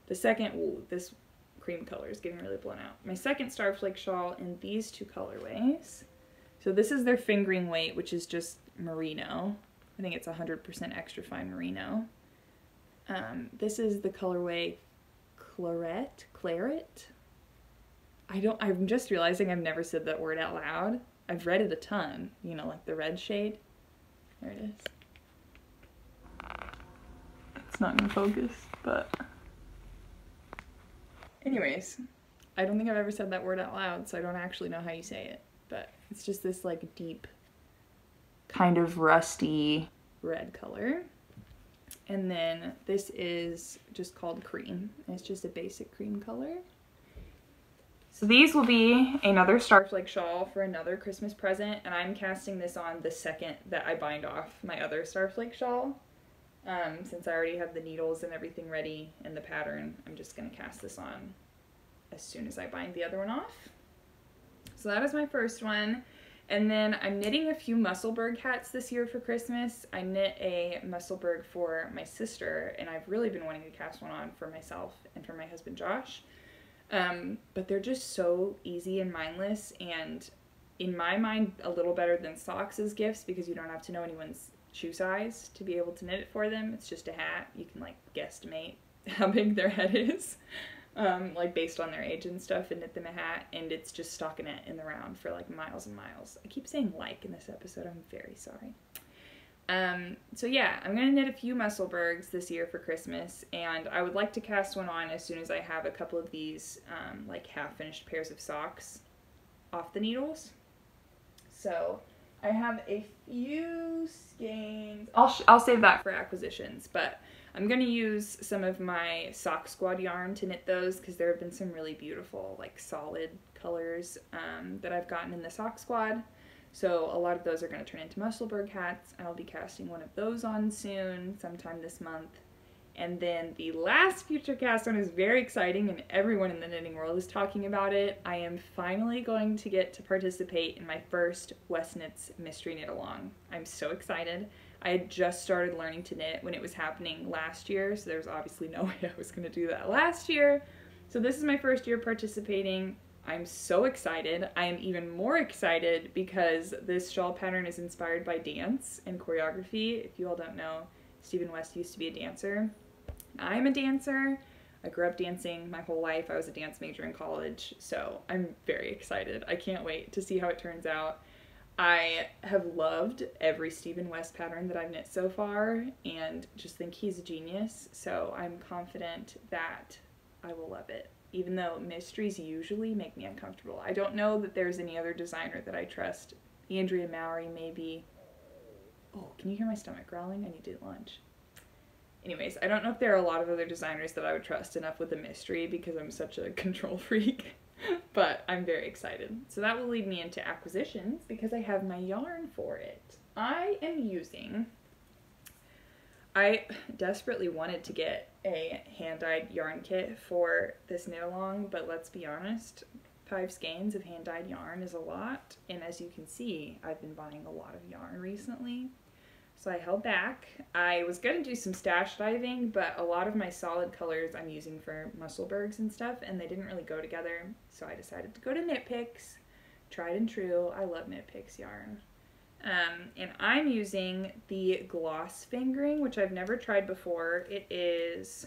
the second, ooh, this cream color is getting really blown out. My second Starflake shawl in these two colorways. So this is their fingering weight, which is just merino. I think it's 100% extra fine merino. Um, this is the colorway claret, claret. I don't, I'm just realizing I've never said that word out loud. I've read it a ton, you know, like the red shade. There it is. It's not gonna focus, but. Anyways, I don't think I've ever said that word out loud, so I don't actually know how you say it. But it's just this like deep, kind of rusty red color. And then this is just called cream. It's just a basic cream color. So these will be another Starflake shawl for another Christmas present, and I'm casting this on the second that I bind off my other Starflake shawl. Um, since I already have the needles and everything ready and the pattern, I'm just going to cast this on as soon as I bind the other one off. So that is my first one. And then I'm knitting a few Musselburgh hats this year for Christmas. I knit a Musselburgh for my sister, and I've really been wanting to cast one on for myself and for my husband Josh. Um, but they're just so easy and mindless, and in my mind, a little better than socks as gifts because you don't have to know anyone's shoe size to be able to knit it for them. It's just a hat. You can like guesstimate how big their head is, um, like based on their age and stuff, and knit them a hat. And it's just stockinette in the round for like miles and miles. I keep saying like in this episode. I'm very sorry. Um, so yeah, I'm gonna knit a few Musselburghs this year for Christmas, and I would like to cast one on as soon as I have a couple of these um, like half finished pairs of socks off the needles. So I have a few skeins. I'll, I'll save that for acquisitions, but I'm going to use some of my Sock Squad yarn to knit those because there have been some really beautiful, like solid colors um, that I've gotten in the Sock Squad. So a lot of those are going to turn into Musselburgh hats. I'll be casting one of those on soon, sometime this month. And then the last future cast one is very exciting and everyone in the knitting world is talking about it. I am finally going to get to participate in my first West Knits Mystery Knit Along. I'm so excited. I had just started learning to knit when it was happening last year, so there was obviously no way I was going to do that last year. So this is my first year participating. I'm so excited. I am even more excited because this shawl pattern is inspired by dance and choreography. If you all don't know, Stephen West used to be a dancer. I'm a dancer. I grew up dancing my whole life. I was a dance major in college, so I'm very excited. I can't wait to see how it turns out. I have loved every Stephen West pattern that I've knit so far and just think he's a genius. So I'm confident that I will love it, even though mysteries usually make me uncomfortable. I don't know that there's any other designer that I trust. Andrea Mowry, maybe. Oh, can you hear my stomach growling? I need to eat lunch. Anyways, I don't know if there are a lot of other designers that I would trust enough with a mystery because I'm such a control freak, but I'm very excited. So that will lead me into acquisitions because I have my yarn for it. I am using, I desperately wanted to get a hand-dyed yarn kit for this knit along, but let's be honest, five skeins of hand-dyed yarn is a lot, and as you can see, I've been buying a lot of yarn recently. So I held back. I was going to do some stash diving, but a lot of my solid colors I'm using for Musselburghs and stuff, and they didn't really go together. So I decided to go to Knit Picks. Tried and true. I love Knit Picks yarn. Um, and I'm using the gloss fingering, which I've never tried before. It is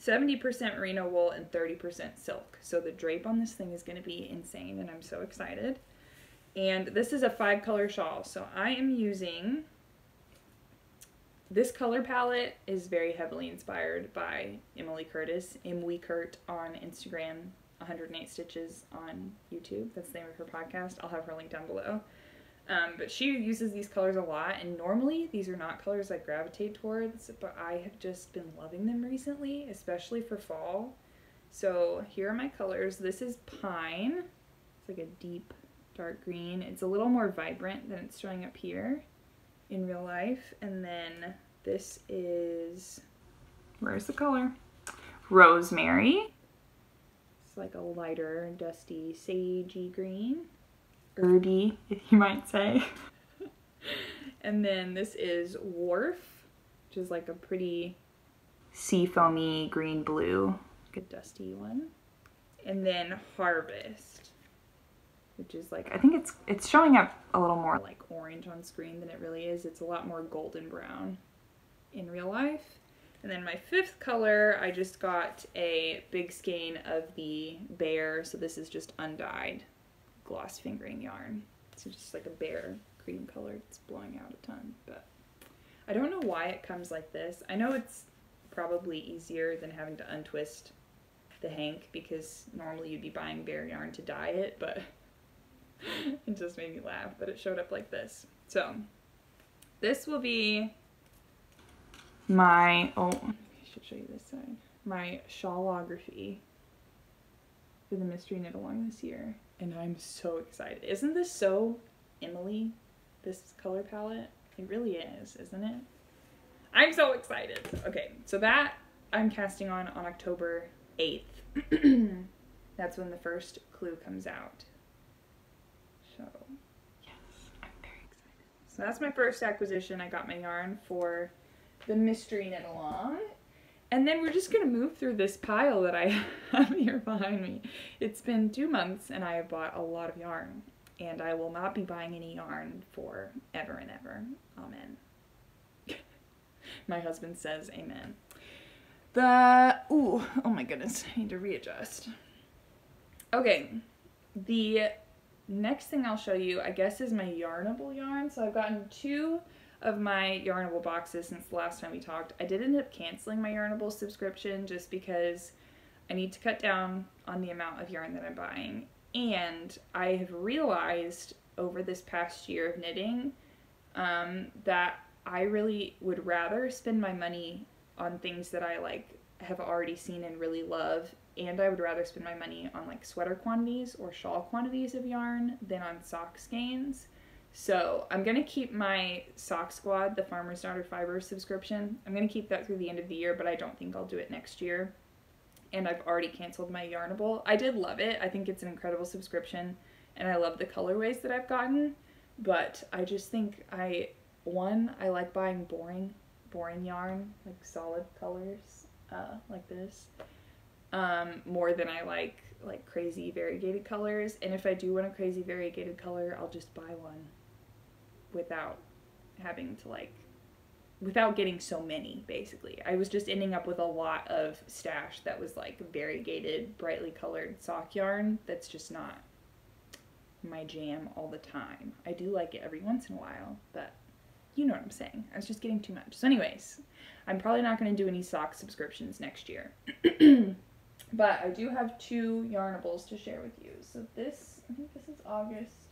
70% merino wool and 30% silk. So the drape on this thing is going to be insane, and I'm so excited. And this is a five color shawl. So I am using this color palette is very heavily inspired by Emily Curtis, Emily Kurt on Instagram, 108 Stitches on YouTube. That's the name of her podcast. I'll have her link down below. Um, but she uses these colors a lot, and normally these are not colors I gravitate towards, but I have just been loving them recently, especially for fall. So here are my colors. This is Pine. It's like a deep dark green. It's a little more vibrant than it's showing up here in real life. And then this is, where's the color? Rosemary. It's like a lighter, dusty, sagey green. Herby, if you might say. and then this is Wharf, which is like a pretty sea foamy green blue, like a dusty one. And then Harvest, which is like, I think it's it's showing up a little more like orange on screen than it really is. It's a lot more golden brown in real life. And then my fifth color, I just got a big skein of the Bare, so this is just undyed gloss fingering yarn. So just like a bare cream color, it's blowing out a ton, but I don't know why it comes like this. I know it's probably easier than having to untwist the hank because normally you'd be buying bare yarn to dye it, but it just made me laugh that it showed up like this. So this will be my, oh, I should show you this side, my shawlography for the Mystery Knit Along this year. And I'm so excited. Isn't this so Emily, this color palette? It really is, isn't it? I'm so excited. Okay, so that I'm casting on on October 8th. That's when the first clue comes out. So, yes, I'm very excited. So that's my first acquisition. I got my yarn for the mystery knit along. And then we're just gonna move through this pile that I have here behind me. It's been two months and I have bought a lot of yarn and I will not be buying any yarn for ever and ever. Amen. my husband says amen. The, ooh, oh my goodness, I need to readjust. Okay, the next thing I'll show you, I guess, is my Yarnable yarn. So I've gotten two of my Yarnable boxes since the last time we talked. I did end up canceling my Yarnable subscription just because I need to cut down on the amount of yarn that I'm buying. And I have realized over this past year of knitting um, that I really would rather spend my money on things that I like have already seen and really love and I would rather spend my money on like sweater quantities or shawl quantities of yarn than on sock skeins so I'm going to keep my Sock Squad, the Farmer's Daughter Fiber subscription. I'm going to keep that through the end of the year, but I don't think I'll do it next year. And I've already canceled my Yarnable. I did love it. I think it's an incredible subscription, and I love the colorways that I've gotten. But I just think I, one, I like buying boring, boring yarn, like solid colors, uh, like this, um, more than I like like crazy variegated colors. And if I do want a crazy variegated color, I'll just buy one without having to like without getting so many basically. I was just ending up with a lot of stash that was like variegated, brightly colored sock yarn that's just not my jam all the time. I do like it every once in a while, but you know what I'm saying. I was just getting too much. So anyways, I'm probably not going to do any sock subscriptions next year. but I do have two yarnables to share with you. So this, I think this is August.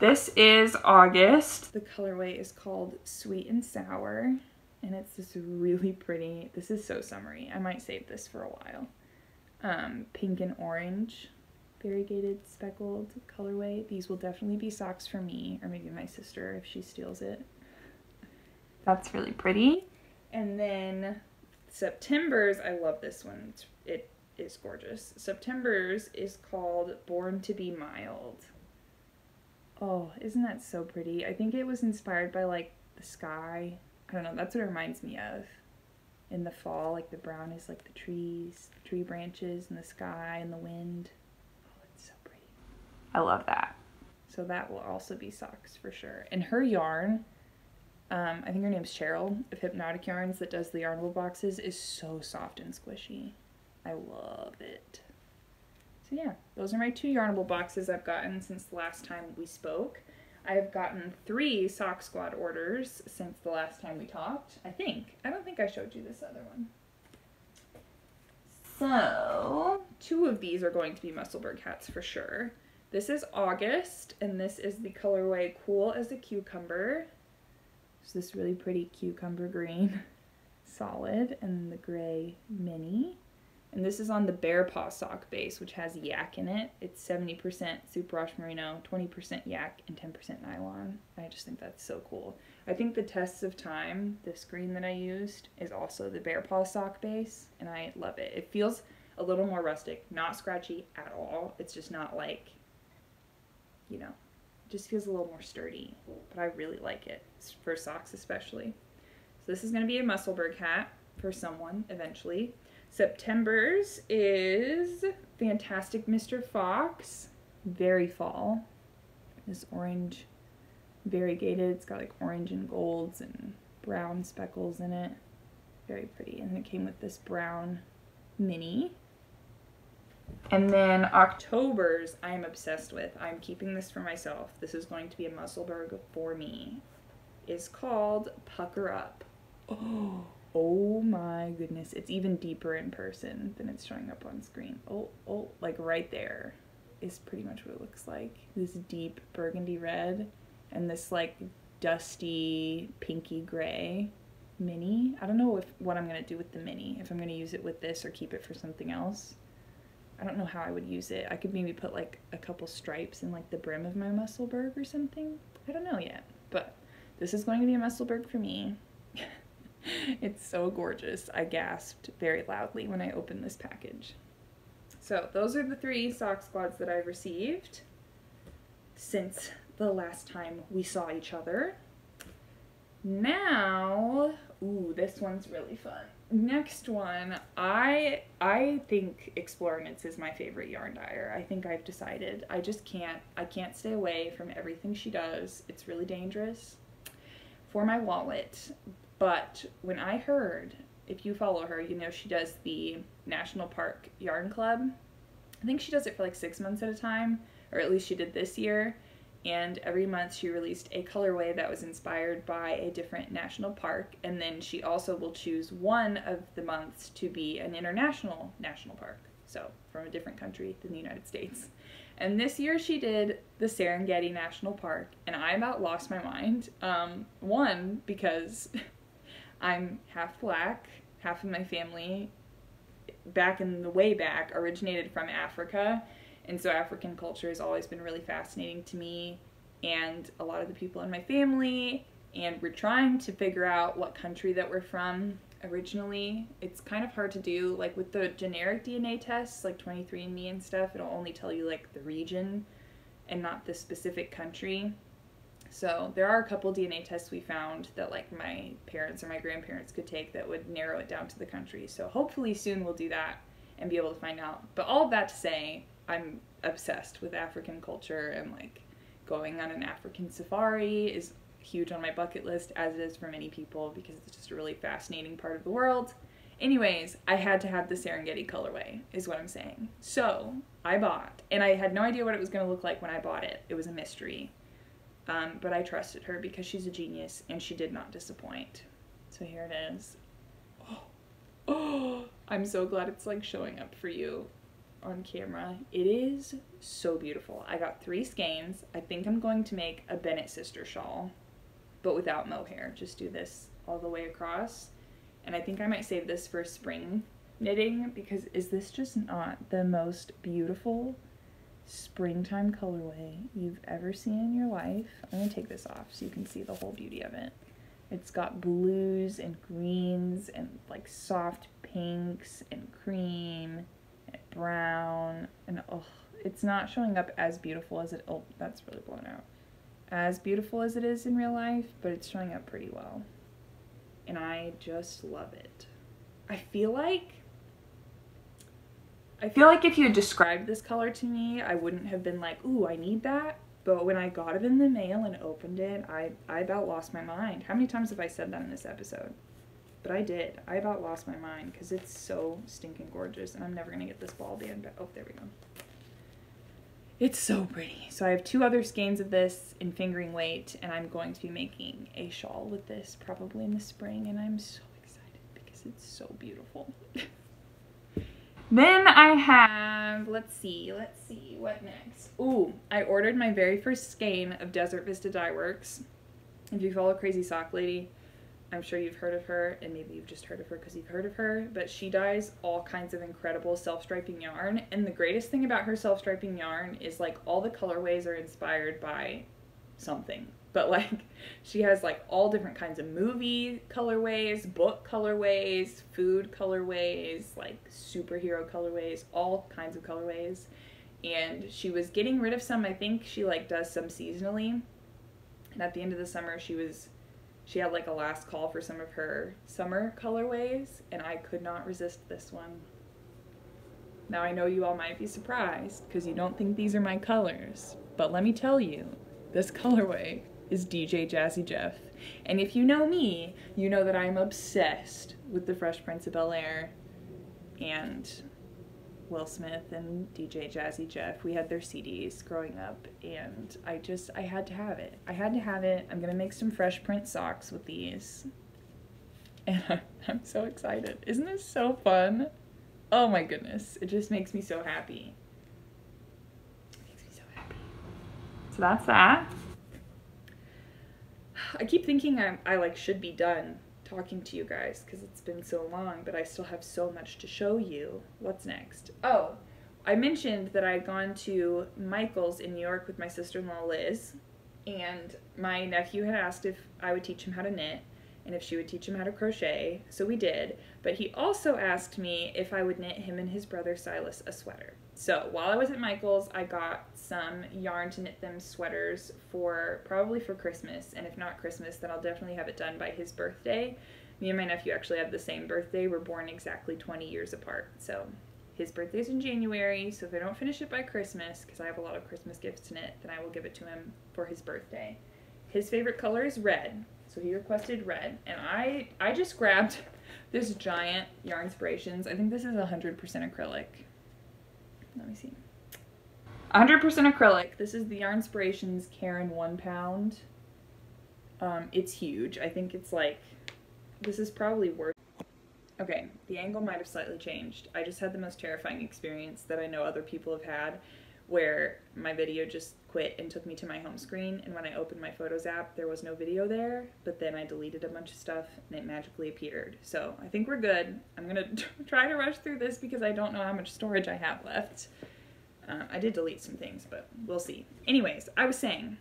This is August. The colorway is called Sweet and Sour. And it's this really pretty, this is so summery. I might save this for a while. Um, pink and orange variegated speckled colorway. These will definitely be socks for me or maybe my sister if she steals it. That's really pretty. And then September's, I love this one. It's, it is gorgeous. September's is called Born to be Mild. Oh, isn't that so pretty? I think it was inspired by like the sky. I don't know, that's what it reminds me of. In the fall, like the brown is like the trees, the tree branches, and the sky and the wind. Oh, it's so pretty. I love that. So that will also be socks for sure. And her yarn, um, I think her name's Cheryl of Hypnotic Yarns that does the yarnable boxes, is so soft and squishy. I love it. So yeah, those are my two yarnable boxes I've gotten since the last time we spoke. I have gotten three Sock Squad orders since the last time we talked. I think. I don't think I showed you this other one. So, two of these are going to be Musselburgh hats for sure. This is August, and this is the colorway Cool as a Cucumber. It's this really pretty cucumber green solid, and the gray mini. And this is on the Bear Paw sock base, which has yak in it. It's 70% superwash merino, 20% yak, and 10% nylon. I just think that's so cool. I think the tests of time, this green that I used, is also the Bear Paw sock base, and I love it. It feels a little more rustic, not scratchy at all. It's just not like you know, just feels a little more sturdy, but I really like it for socks especially. So this is going to be a Musselburgh hat for someone eventually. September's is Fantastic Mr. Fox, very fall. This orange variegated, it's got like orange and golds and brown speckles in it. Very pretty. And it came with this brown mini and then October's I'm obsessed with. I'm keeping this for myself. This is going to be a Musselburgh for me. Is called Pucker Up. Oh, oh my goodness. It's even deeper in person than it's showing up on screen. Oh, oh, like right there is pretty much what it looks like. This deep burgundy red and this like dusty pinky gray mini. I don't know if what I'm to do with the mini. If I'm to use it with this or keep it for something else. I don't know how I would use it. I could maybe put like a couple stripes in like the brim of my Musselburgh or something. I don't know yet, but this is going to be a Musselburgh for me. it's so gorgeous. I gasped very loudly when I opened this package. So those are the three sock squads that I've received since the last time we saw each other. Now, ooh, this one's really fun next one, I I think Explore is my favorite yarn dyer. I think I've decided. I just can't I can't stay away from everything she does. It's really dangerous for my wallet. But when I heard, if you follow her, you know she does the National Park Yarn Club. I think she does it for like six months at a time, or at least she did this year. And every month she released a colorway that was inspired by a different national park. And then she also will choose one of the months to be an international national park. So from a different country than the united states. And this year she did the serengeti national park and i about lost my mind. Um, one because i'm half black half of my family back in the way back originated from africa and so African culture has always been really fascinating to me and a lot of the people in my family. And we're trying to figure out what country that we're from originally. It's kind of hard to do. Like with the generic DNA tests, like 23andMe and stuff, it'll only tell you like the region and not the specific country. So there are a couple DNA tests we found that like my parents or my grandparents could take that would narrow it down to the country. So hopefully soon we'll do that and be able to find out. But all of that to say, I'm obsessed with African culture and like going on an African safari is huge on my bucket list, as it is for many people, because it's just a really fascinating part of the world. Anyways, I had to have the Serengeti colorway, is what I'm saying. So I bought, and I had no idea what it was going to look like when I bought it. It was a mystery. Um, but I trusted her because she's a genius, and she did not disappoint. So here it is. Oh, oh, I'm so glad it's like showing up for you on camera. It is so beautiful. I got three skeins. I think I'm going to make a Bennett sister shawl, but without mohair. Just do this all the way across. And I think I might save this for spring knitting because is this just not the most beautiful springtime colorway you've ever seen in your life? I'm gonna take this off so you can see the whole beauty of it. It's got blues and greens and like soft pinks and cream and brown and oh, it's not showing up as beautiful as it, oh, that's really blown out. As beautiful as it is in real life, but it's showing up pretty well and I just love it. I feel like I feel like if you had described this color to me, I wouldn't have been like, ooh, I need that. But when I got it in the mail and opened it, I, I about lost my mind. How many times have I said that in this episode? But I did. I about lost my mind because it's so stinking gorgeous and I'm never going to get this ball band back. Oh, there we go. It's so pretty. So I have two other skeins of this in fingering weight and I'm going to be making a shawl with this probably in the spring and I'm so excited because it's so beautiful. then I have, let's see, let's see, what next? Ooh, I ordered my very first skein of Desert Vista Dye Works. If you follow Crazy Sock Lady, I'm sure you've heard of her, and maybe you've just heard of her because you've heard of her, but she dyes all kinds of incredible self-striping yarn, and the greatest thing about her self-striping yarn is like all the colorways are inspired by something. But like she has like all different kinds of movie colorways, book colorways, food colorways, like superhero colorways, all kinds of colorways. And she was getting rid of some, I think she like does some seasonally. And at the end of the summer she was she had like a last call for some of her summer colorways, and I could not resist this one. Now I know you all might be surprised because you don't think these are my colors, but let me tell you, this colorway is DJ Jazzy Jeff. And if you know me, you know that I'm obsessed with the Fresh Prince of Bel Air and Will Smith and DJ Jazzy Jeff. We had their CDs growing up, and I just, I had to have it. I had to have it. I'm gonna make some Fresh Print socks with these. And I'm so excited. Isn't this so fun? Oh my goodness. It just makes me so happy. It makes me so happy. So that's that. I keep thinking I, I like should be done talking to you guys because it's been so long, but I still have so much to show you. What's next? Oh, I mentioned that I had gone to Michael's in New York with my sister-in-law Liz, and my nephew had asked if I would teach him how to knit and if she would teach him how to crochet, so we did. But he also asked me if I would knit him and his brother Silas a sweater. So while I was at Michael's, I got some yarn to knit them sweaters for probably for Christmas, and if not Christmas, then I'll definitely have it done by his birthday. Me and my nephew actually have the same birthday. We're born exactly 20 years apart. So his birthday's in January, so if I don't finish it by Christmas, because I have a lot of Christmas gifts to knit, then I will give it to him for his birthday. His favorite color is red, so he requested red, and I I just grabbed this giant Yarnspirations. I think this is 100% acrylic let me see. 100% acrylic. This is the Yarnspirations Caron one pound. Um, it's huge. I think it's like, this is probably worth Okay, the angle might have slightly changed. I just had the most terrifying experience that I know other people have had where my video just quit and took me to my home screen and when I opened my Photos app there was no video there but then I deleted a bunch of stuff and it magically appeared. So I think we're good. I'm gonna try to rush through this because I don't know how much storage I have left. Uh, I did delete some things but we'll see. Anyways, I was saying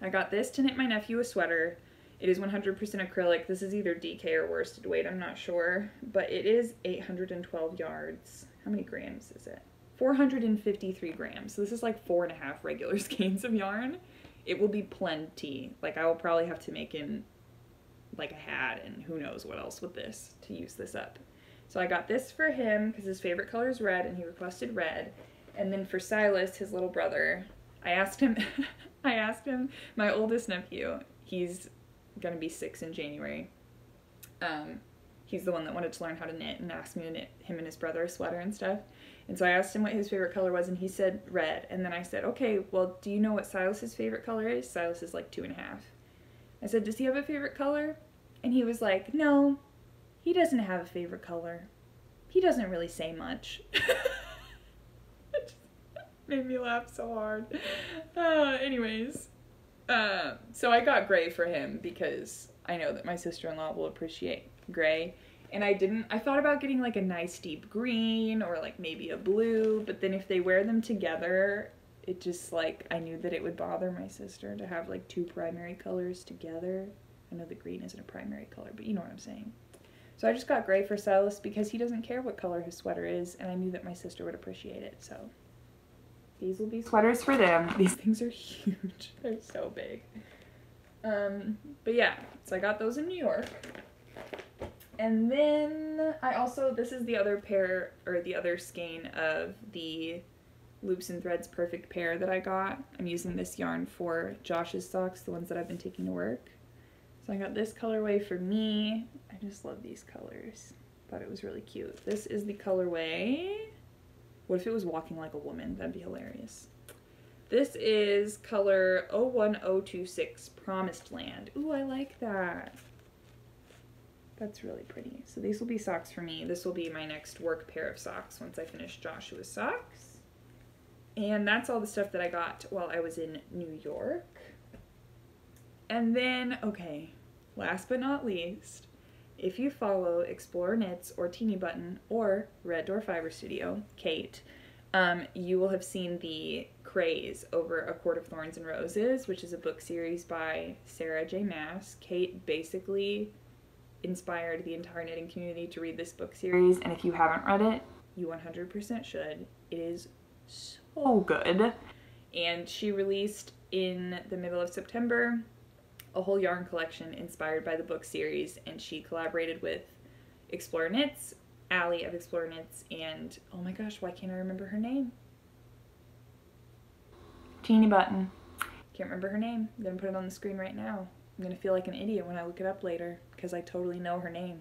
I got this to knit my nephew a sweater. It is 100% acrylic. This is either DK or worsted weight, I'm not sure, but it is 812 yards. How many grams is it? 453 grams. So this is like four and a half regular skeins of yarn. It will be plenty. Like I will probably have to make in like a hat and who knows what else with this to use this up. So I got this for him because his favorite color is red and he requested red. And then for Silas, his little brother, I asked him, I asked him, my oldest nephew, He's gonna be six in January. Um, he's the one that wanted to learn how to knit and asked me to knit him and his brother a sweater and stuff. And so I asked him what his favorite color was, and he said red. And then I said, okay, well, do you know what Silas's favorite color is? Silas is like two and a half. I said, does he have a favorite color? And he was like, no, he doesn't have a favorite color. He doesn't really say much. it just made me laugh so hard. Uh, anyways, uh, so I got gray for him because I know that my sister-in-law will appreciate gray. And I didn't, I thought about getting like a nice deep green or like maybe a blue, but then if they wear them together, it just like, I knew that it would bother my sister to have like two primary colors together. I know the green isn't a primary color, but you know what I'm saying. So I just got gray for Silas because he doesn't care what color his sweater is, and I knew that my sister would appreciate it, so. These will be sweaters for them. These things are huge. They're so big. Um, but yeah, so I got those in New York. And then I also, this is the other pair, or the other skein of the Loops and Threads Perfect Pair that I got. I'm using this yarn for Josh's socks, the ones that I've been taking to work. So I got this colorway for me. I just love these colors. Thought it was really cute. This is the colorway. What if it was walking like a woman? That'd be hilarious. This is color 01026 Promised Land. Ooh, I like that. That's really pretty. So these will be socks for me. This will be my next work pair of socks once I finish Joshua's socks. And that's all the stuff that I got while I was in New York. And then, okay, last but not least, if you follow Explore Knits or Teeny Button or Red Door Fiber Studio, Kate, um, you will have seen the craze over A Court of Thorns and Roses, which is a book series by Sarah J. Maas. Kate basically inspired the entire knitting community to read this book series, and if you haven't read it, you 100% should. It is so good. And she released in the middle of September a whole yarn collection inspired by the book series, and she collaborated with Explore Knits, Allie of Explore Knits, and oh my gosh, why can't I remember her name? Teeny Button. Can't remember her name. I'm gonna put it on the screen right now. I'm gonna feel like an idiot when I look it up later because I totally know her name.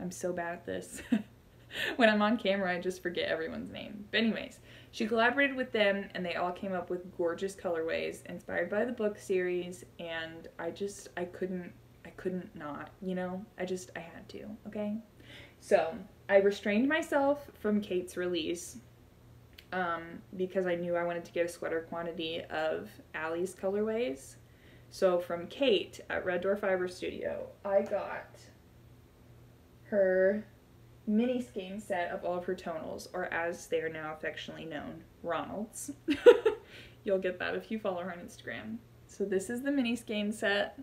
I'm so bad at this. when I'm on camera, I just forget everyone's name. But anyways, she collaborated with them and they all came up with gorgeous colorways inspired by the book series and I just, I couldn't, I couldn't not, you know? I just, I had to, okay? So, I restrained myself from Kate's release um, because I knew I wanted to get a sweater quantity of Allie's colorways so from Kate at Red Door Fiber Studio, I got her mini skein set of all of her tonals, or as they are now affectionately known, Ronald's. You'll get that if you follow her on Instagram. So this is the mini skein set.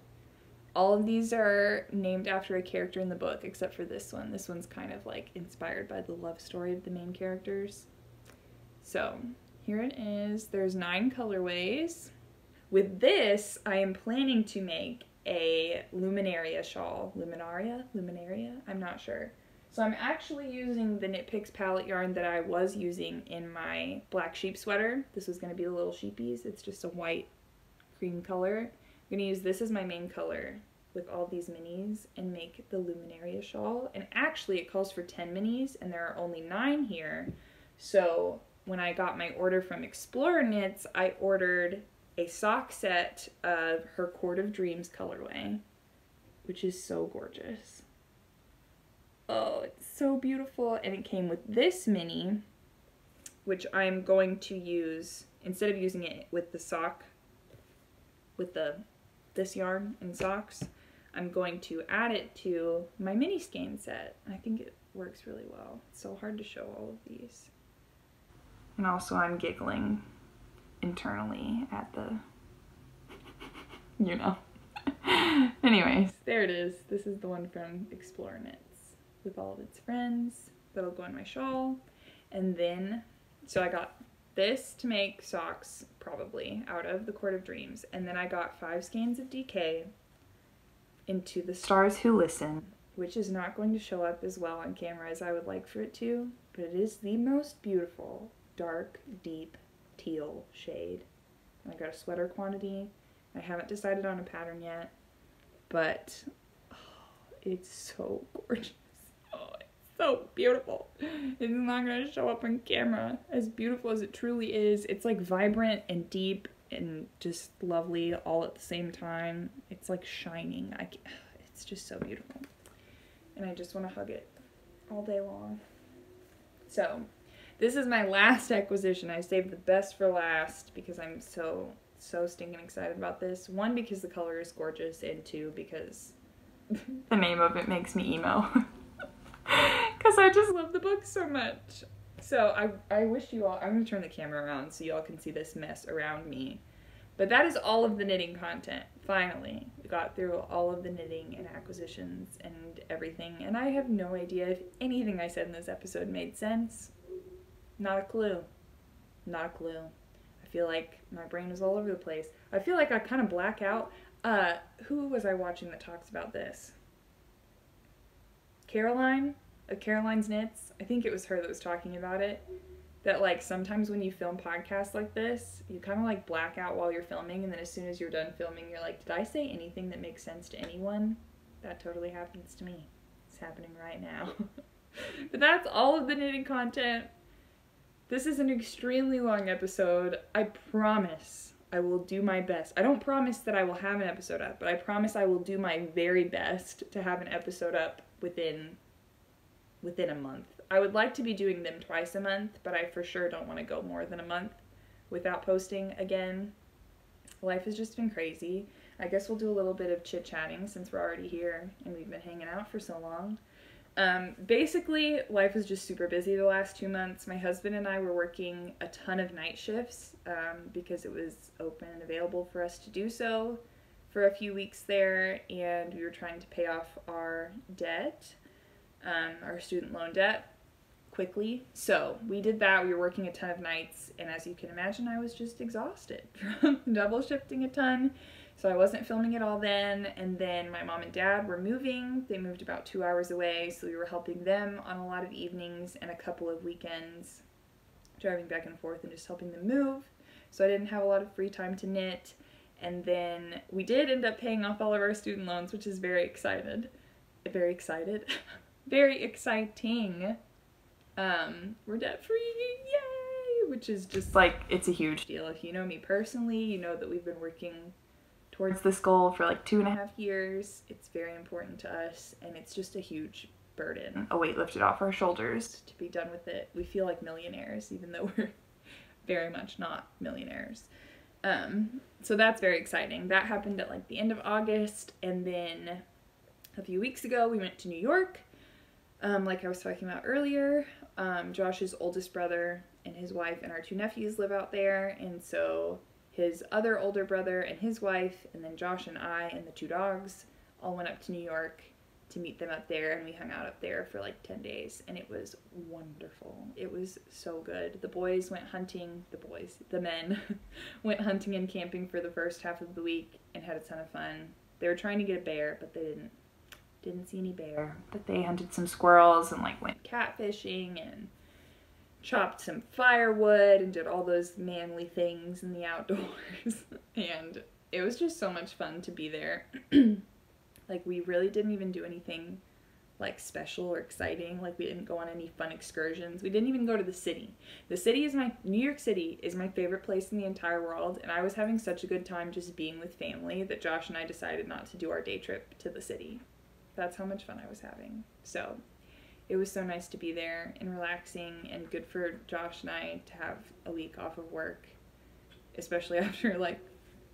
All of these are named after a character in the book, except for this one. This one's kind of like inspired by the love story of the main characters. So here it is. There's nine colorways. With this, I am planning to make a Luminaria shawl. Luminaria? Luminaria? I'm not sure. So I'm actually using the Knit Picks palette yarn that I was using in my black sheep sweater. This was going to be the little sheepies. It's just a white cream color. I'm going to use this as my main color with all these minis and make the Luminaria shawl. And actually it calls for 10 minis and there are only 9 here. So when I got my order from Explore Knits, I ordered a sock set of her Court of Dreams colorway, which is so gorgeous. Oh, it's so beautiful. And it came with this mini, which I'm going to use, instead of using it with the sock, with the this yarn and socks, I'm going to add it to my mini skein set. I think it works really well. It's so hard to show all of these. And also I'm giggling internally at the, you know. Anyways, there it is. This is the one from Explore Knits with all of its friends. That'll go in my shawl. And then, so I got this to make socks, probably, out of the Court of Dreams. And then I got five skeins of DK into the Stars Who Listen, which is not going to show up as well on camera as I would like for it to, but it is the most beautiful, dark, deep teal shade. I got a sweater quantity. I haven't decided on a pattern yet. but oh, it's so gorgeous. Oh, it's so beautiful. It's not gonna show up on camera. As beautiful as it truly is, it's like vibrant and deep and just lovely all at the same time. It's like shining. I, it's just so beautiful. And I just want to hug it all day long. So, this is my last acquisition. I saved the best for last because I'm so, so stinking excited about this. One, because the color is gorgeous, and two, because the name of it makes me emo. Because I just love the book so much. So I, I wish you all, I'm going to turn the camera around so you all can see this mess around me. But that is all of the knitting content. Finally, we got through all of the knitting and acquisitions and everything. And I have no idea if anything I said in this episode made sense. Not a clue. Not a clue. I feel like my brain is all over the place. I feel like I kind of black out. Uh, who was I watching that talks about this? Caroline? of Caroline's Knits. I think it was her that was talking about it. That like sometimes when you film podcasts like this, you kind of like black out while you're filming, and then as soon as you're done filming, you're like, did I say anything that makes sense to anyone? That totally happens to me. It's happening right now. but that's all of the knitting content. This is an extremely long episode. I promise I will do my best. I don't promise that I will have an episode up, but I promise I will do my very best to have an episode up within within a month. I would like to be doing them twice a month, but I for sure don't want to go more than a month without posting again. Life has just been crazy. I guess we'll do a little bit of chit chatting since we're already here and we've been hanging out for so long. Um, basically, life was just super busy the last two months. My husband and I were working a ton of night shifts um, because it was open and available for us to do so for a few weeks there, and we were trying to pay off our debt um, our student loan debt quickly. So we did that. We were working a ton of nights, and as you can imagine, I was just exhausted from double shifting a ton. So I wasn't filming it all then. And then my mom and dad were moving. They moved about two hours away, so we were helping them on a lot of evenings and a couple of weekends, driving back and forth and just helping them move. So I didn't have a lot of free time to knit. And then we did end up paying off all of our student loans, which is very excited. Very excited. very exciting. Um, we're debt free, yay! Which is just like, it's a huge deal. If you know me personally, you know that we've been working towards this goal for like two and a half years. It's very important to us, and it's just a huge burden, a weight lifted off our shoulders to be done with it. We feel like millionaires, even though we're very much not millionaires. Um, so that's very exciting. That happened at like the end of August, and then a few weeks ago we went to New York um, like I was talking about earlier, um, Josh's oldest brother and his wife and our two nephews live out there, and so his other older brother and his wife, and then Josh and I and the two dogs all went up to New York to meet them up there, and we hung out up there for like 10 days, and it was wonderful. It was so good. The boys went hunting, the boys, the men went hunting and camping for the first half of the week and had a ton of fun. They were trying to get a bear, but they didn't didn't see any bear, but they hunted some squirrels and like went catfishing and chopped some firewood and did all those manly things in the outdoors. and it was just so much fun to be there. like we really didn't even do anything like special or exciting. Like we didn't go on any fun excursions. We didn't even go to the city. The city is my New York City is my favorite place in the entire world and I was having such a good time just being with family that Josh and I decided not to do our day trip to the city that's how much fun I was having. So it was so nice to be there and relaxing and good for Josh and I to have a week off of work, especially after like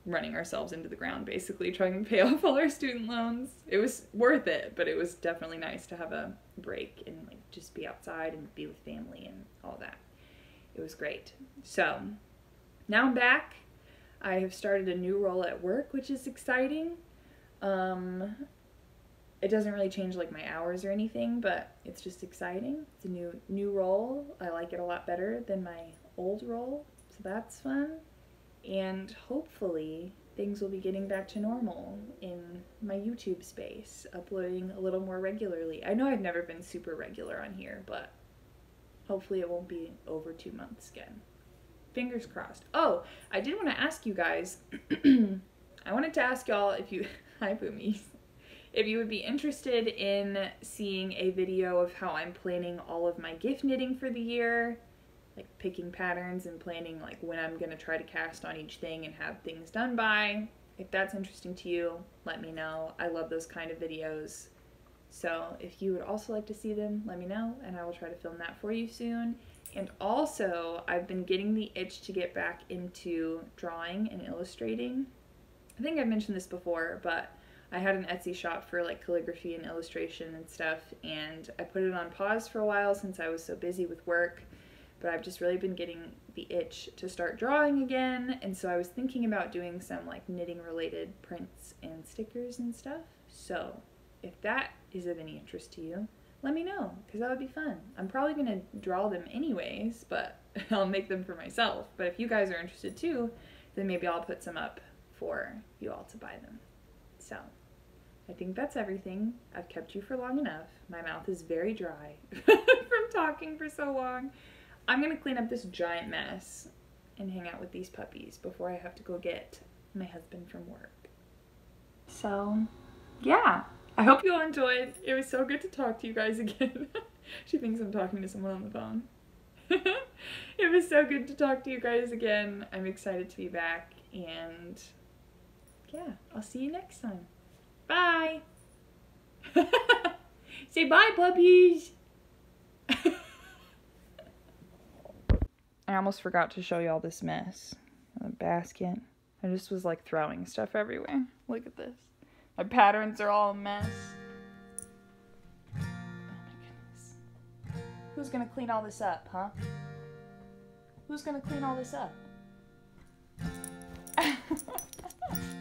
running ourselves into the ground basically trying to pay off all our student loans. It was worth it, but it was definitely nice to have a break and like just be outside and be with family and all that. It was great. So now I'm back. I have started a new role at work, which is exciting. Um, it doesn't really change like my hours or anything, but it's just exciting. It's a new new role. I like it a lot better than my old role, so that's fun. And hopefully things will be getting back to normal in my YouTube space, uploading a little more regularly. I know I've never been super regular on here, but hopefully it won't be over 2 months again. Fingers crossed. Oh, I did want to ask you guys I wanted to ask y'all if you hi Boomies if you would be interested in seeing a video of how I'm planning all of my gift knitting for the year, like picking patterns and planning like when I'm going to try to cast on each thing and have things done by, if that's interesting to you, let me know. I love those kind of videos. So if you would also like to see them, let me know and I will try to film that for you soon. And also, I've been getting the itch to get back into drawing and illustrating. I think I've mentioned this before, but I had an Etsy shop for like calligraphy and illustration and stuff, and I put it on pause for a while since I was so busy with work. But I've just really been getting the itch to start drawing again, and so I was thinking about doing some like knitting related prints and stickers and stuff. So, if that is of any interest to you, let me know because that would be fun. I'm probably going to draw them anyways, but I'll make them for myself. But if you guys are interested too, then maybe I'll put some up for you all to buy them. So, I think that's everything. I've kept you for long enough. My mouth is very dry from talking for so long. I'm to clean up this giant mess and hang out with these puppies before I have to go get my husband from work. So, yeah. I hope you all enjoyed. It was so good to talk to you guys again. she thinks I'm talking to someone on the phone. it was so good to talk to you guys again. I'm excited to be back and yeah, I'll see you next time. Bye. Say bye, puppies. I almost forgot to show you all this mess. The basket. I just was like throwing stuff everywhere. Look at this. My patterns are all a mess. Oh my goodness. Who's gonna clean all this up, huh? Who's gonna clean all this up?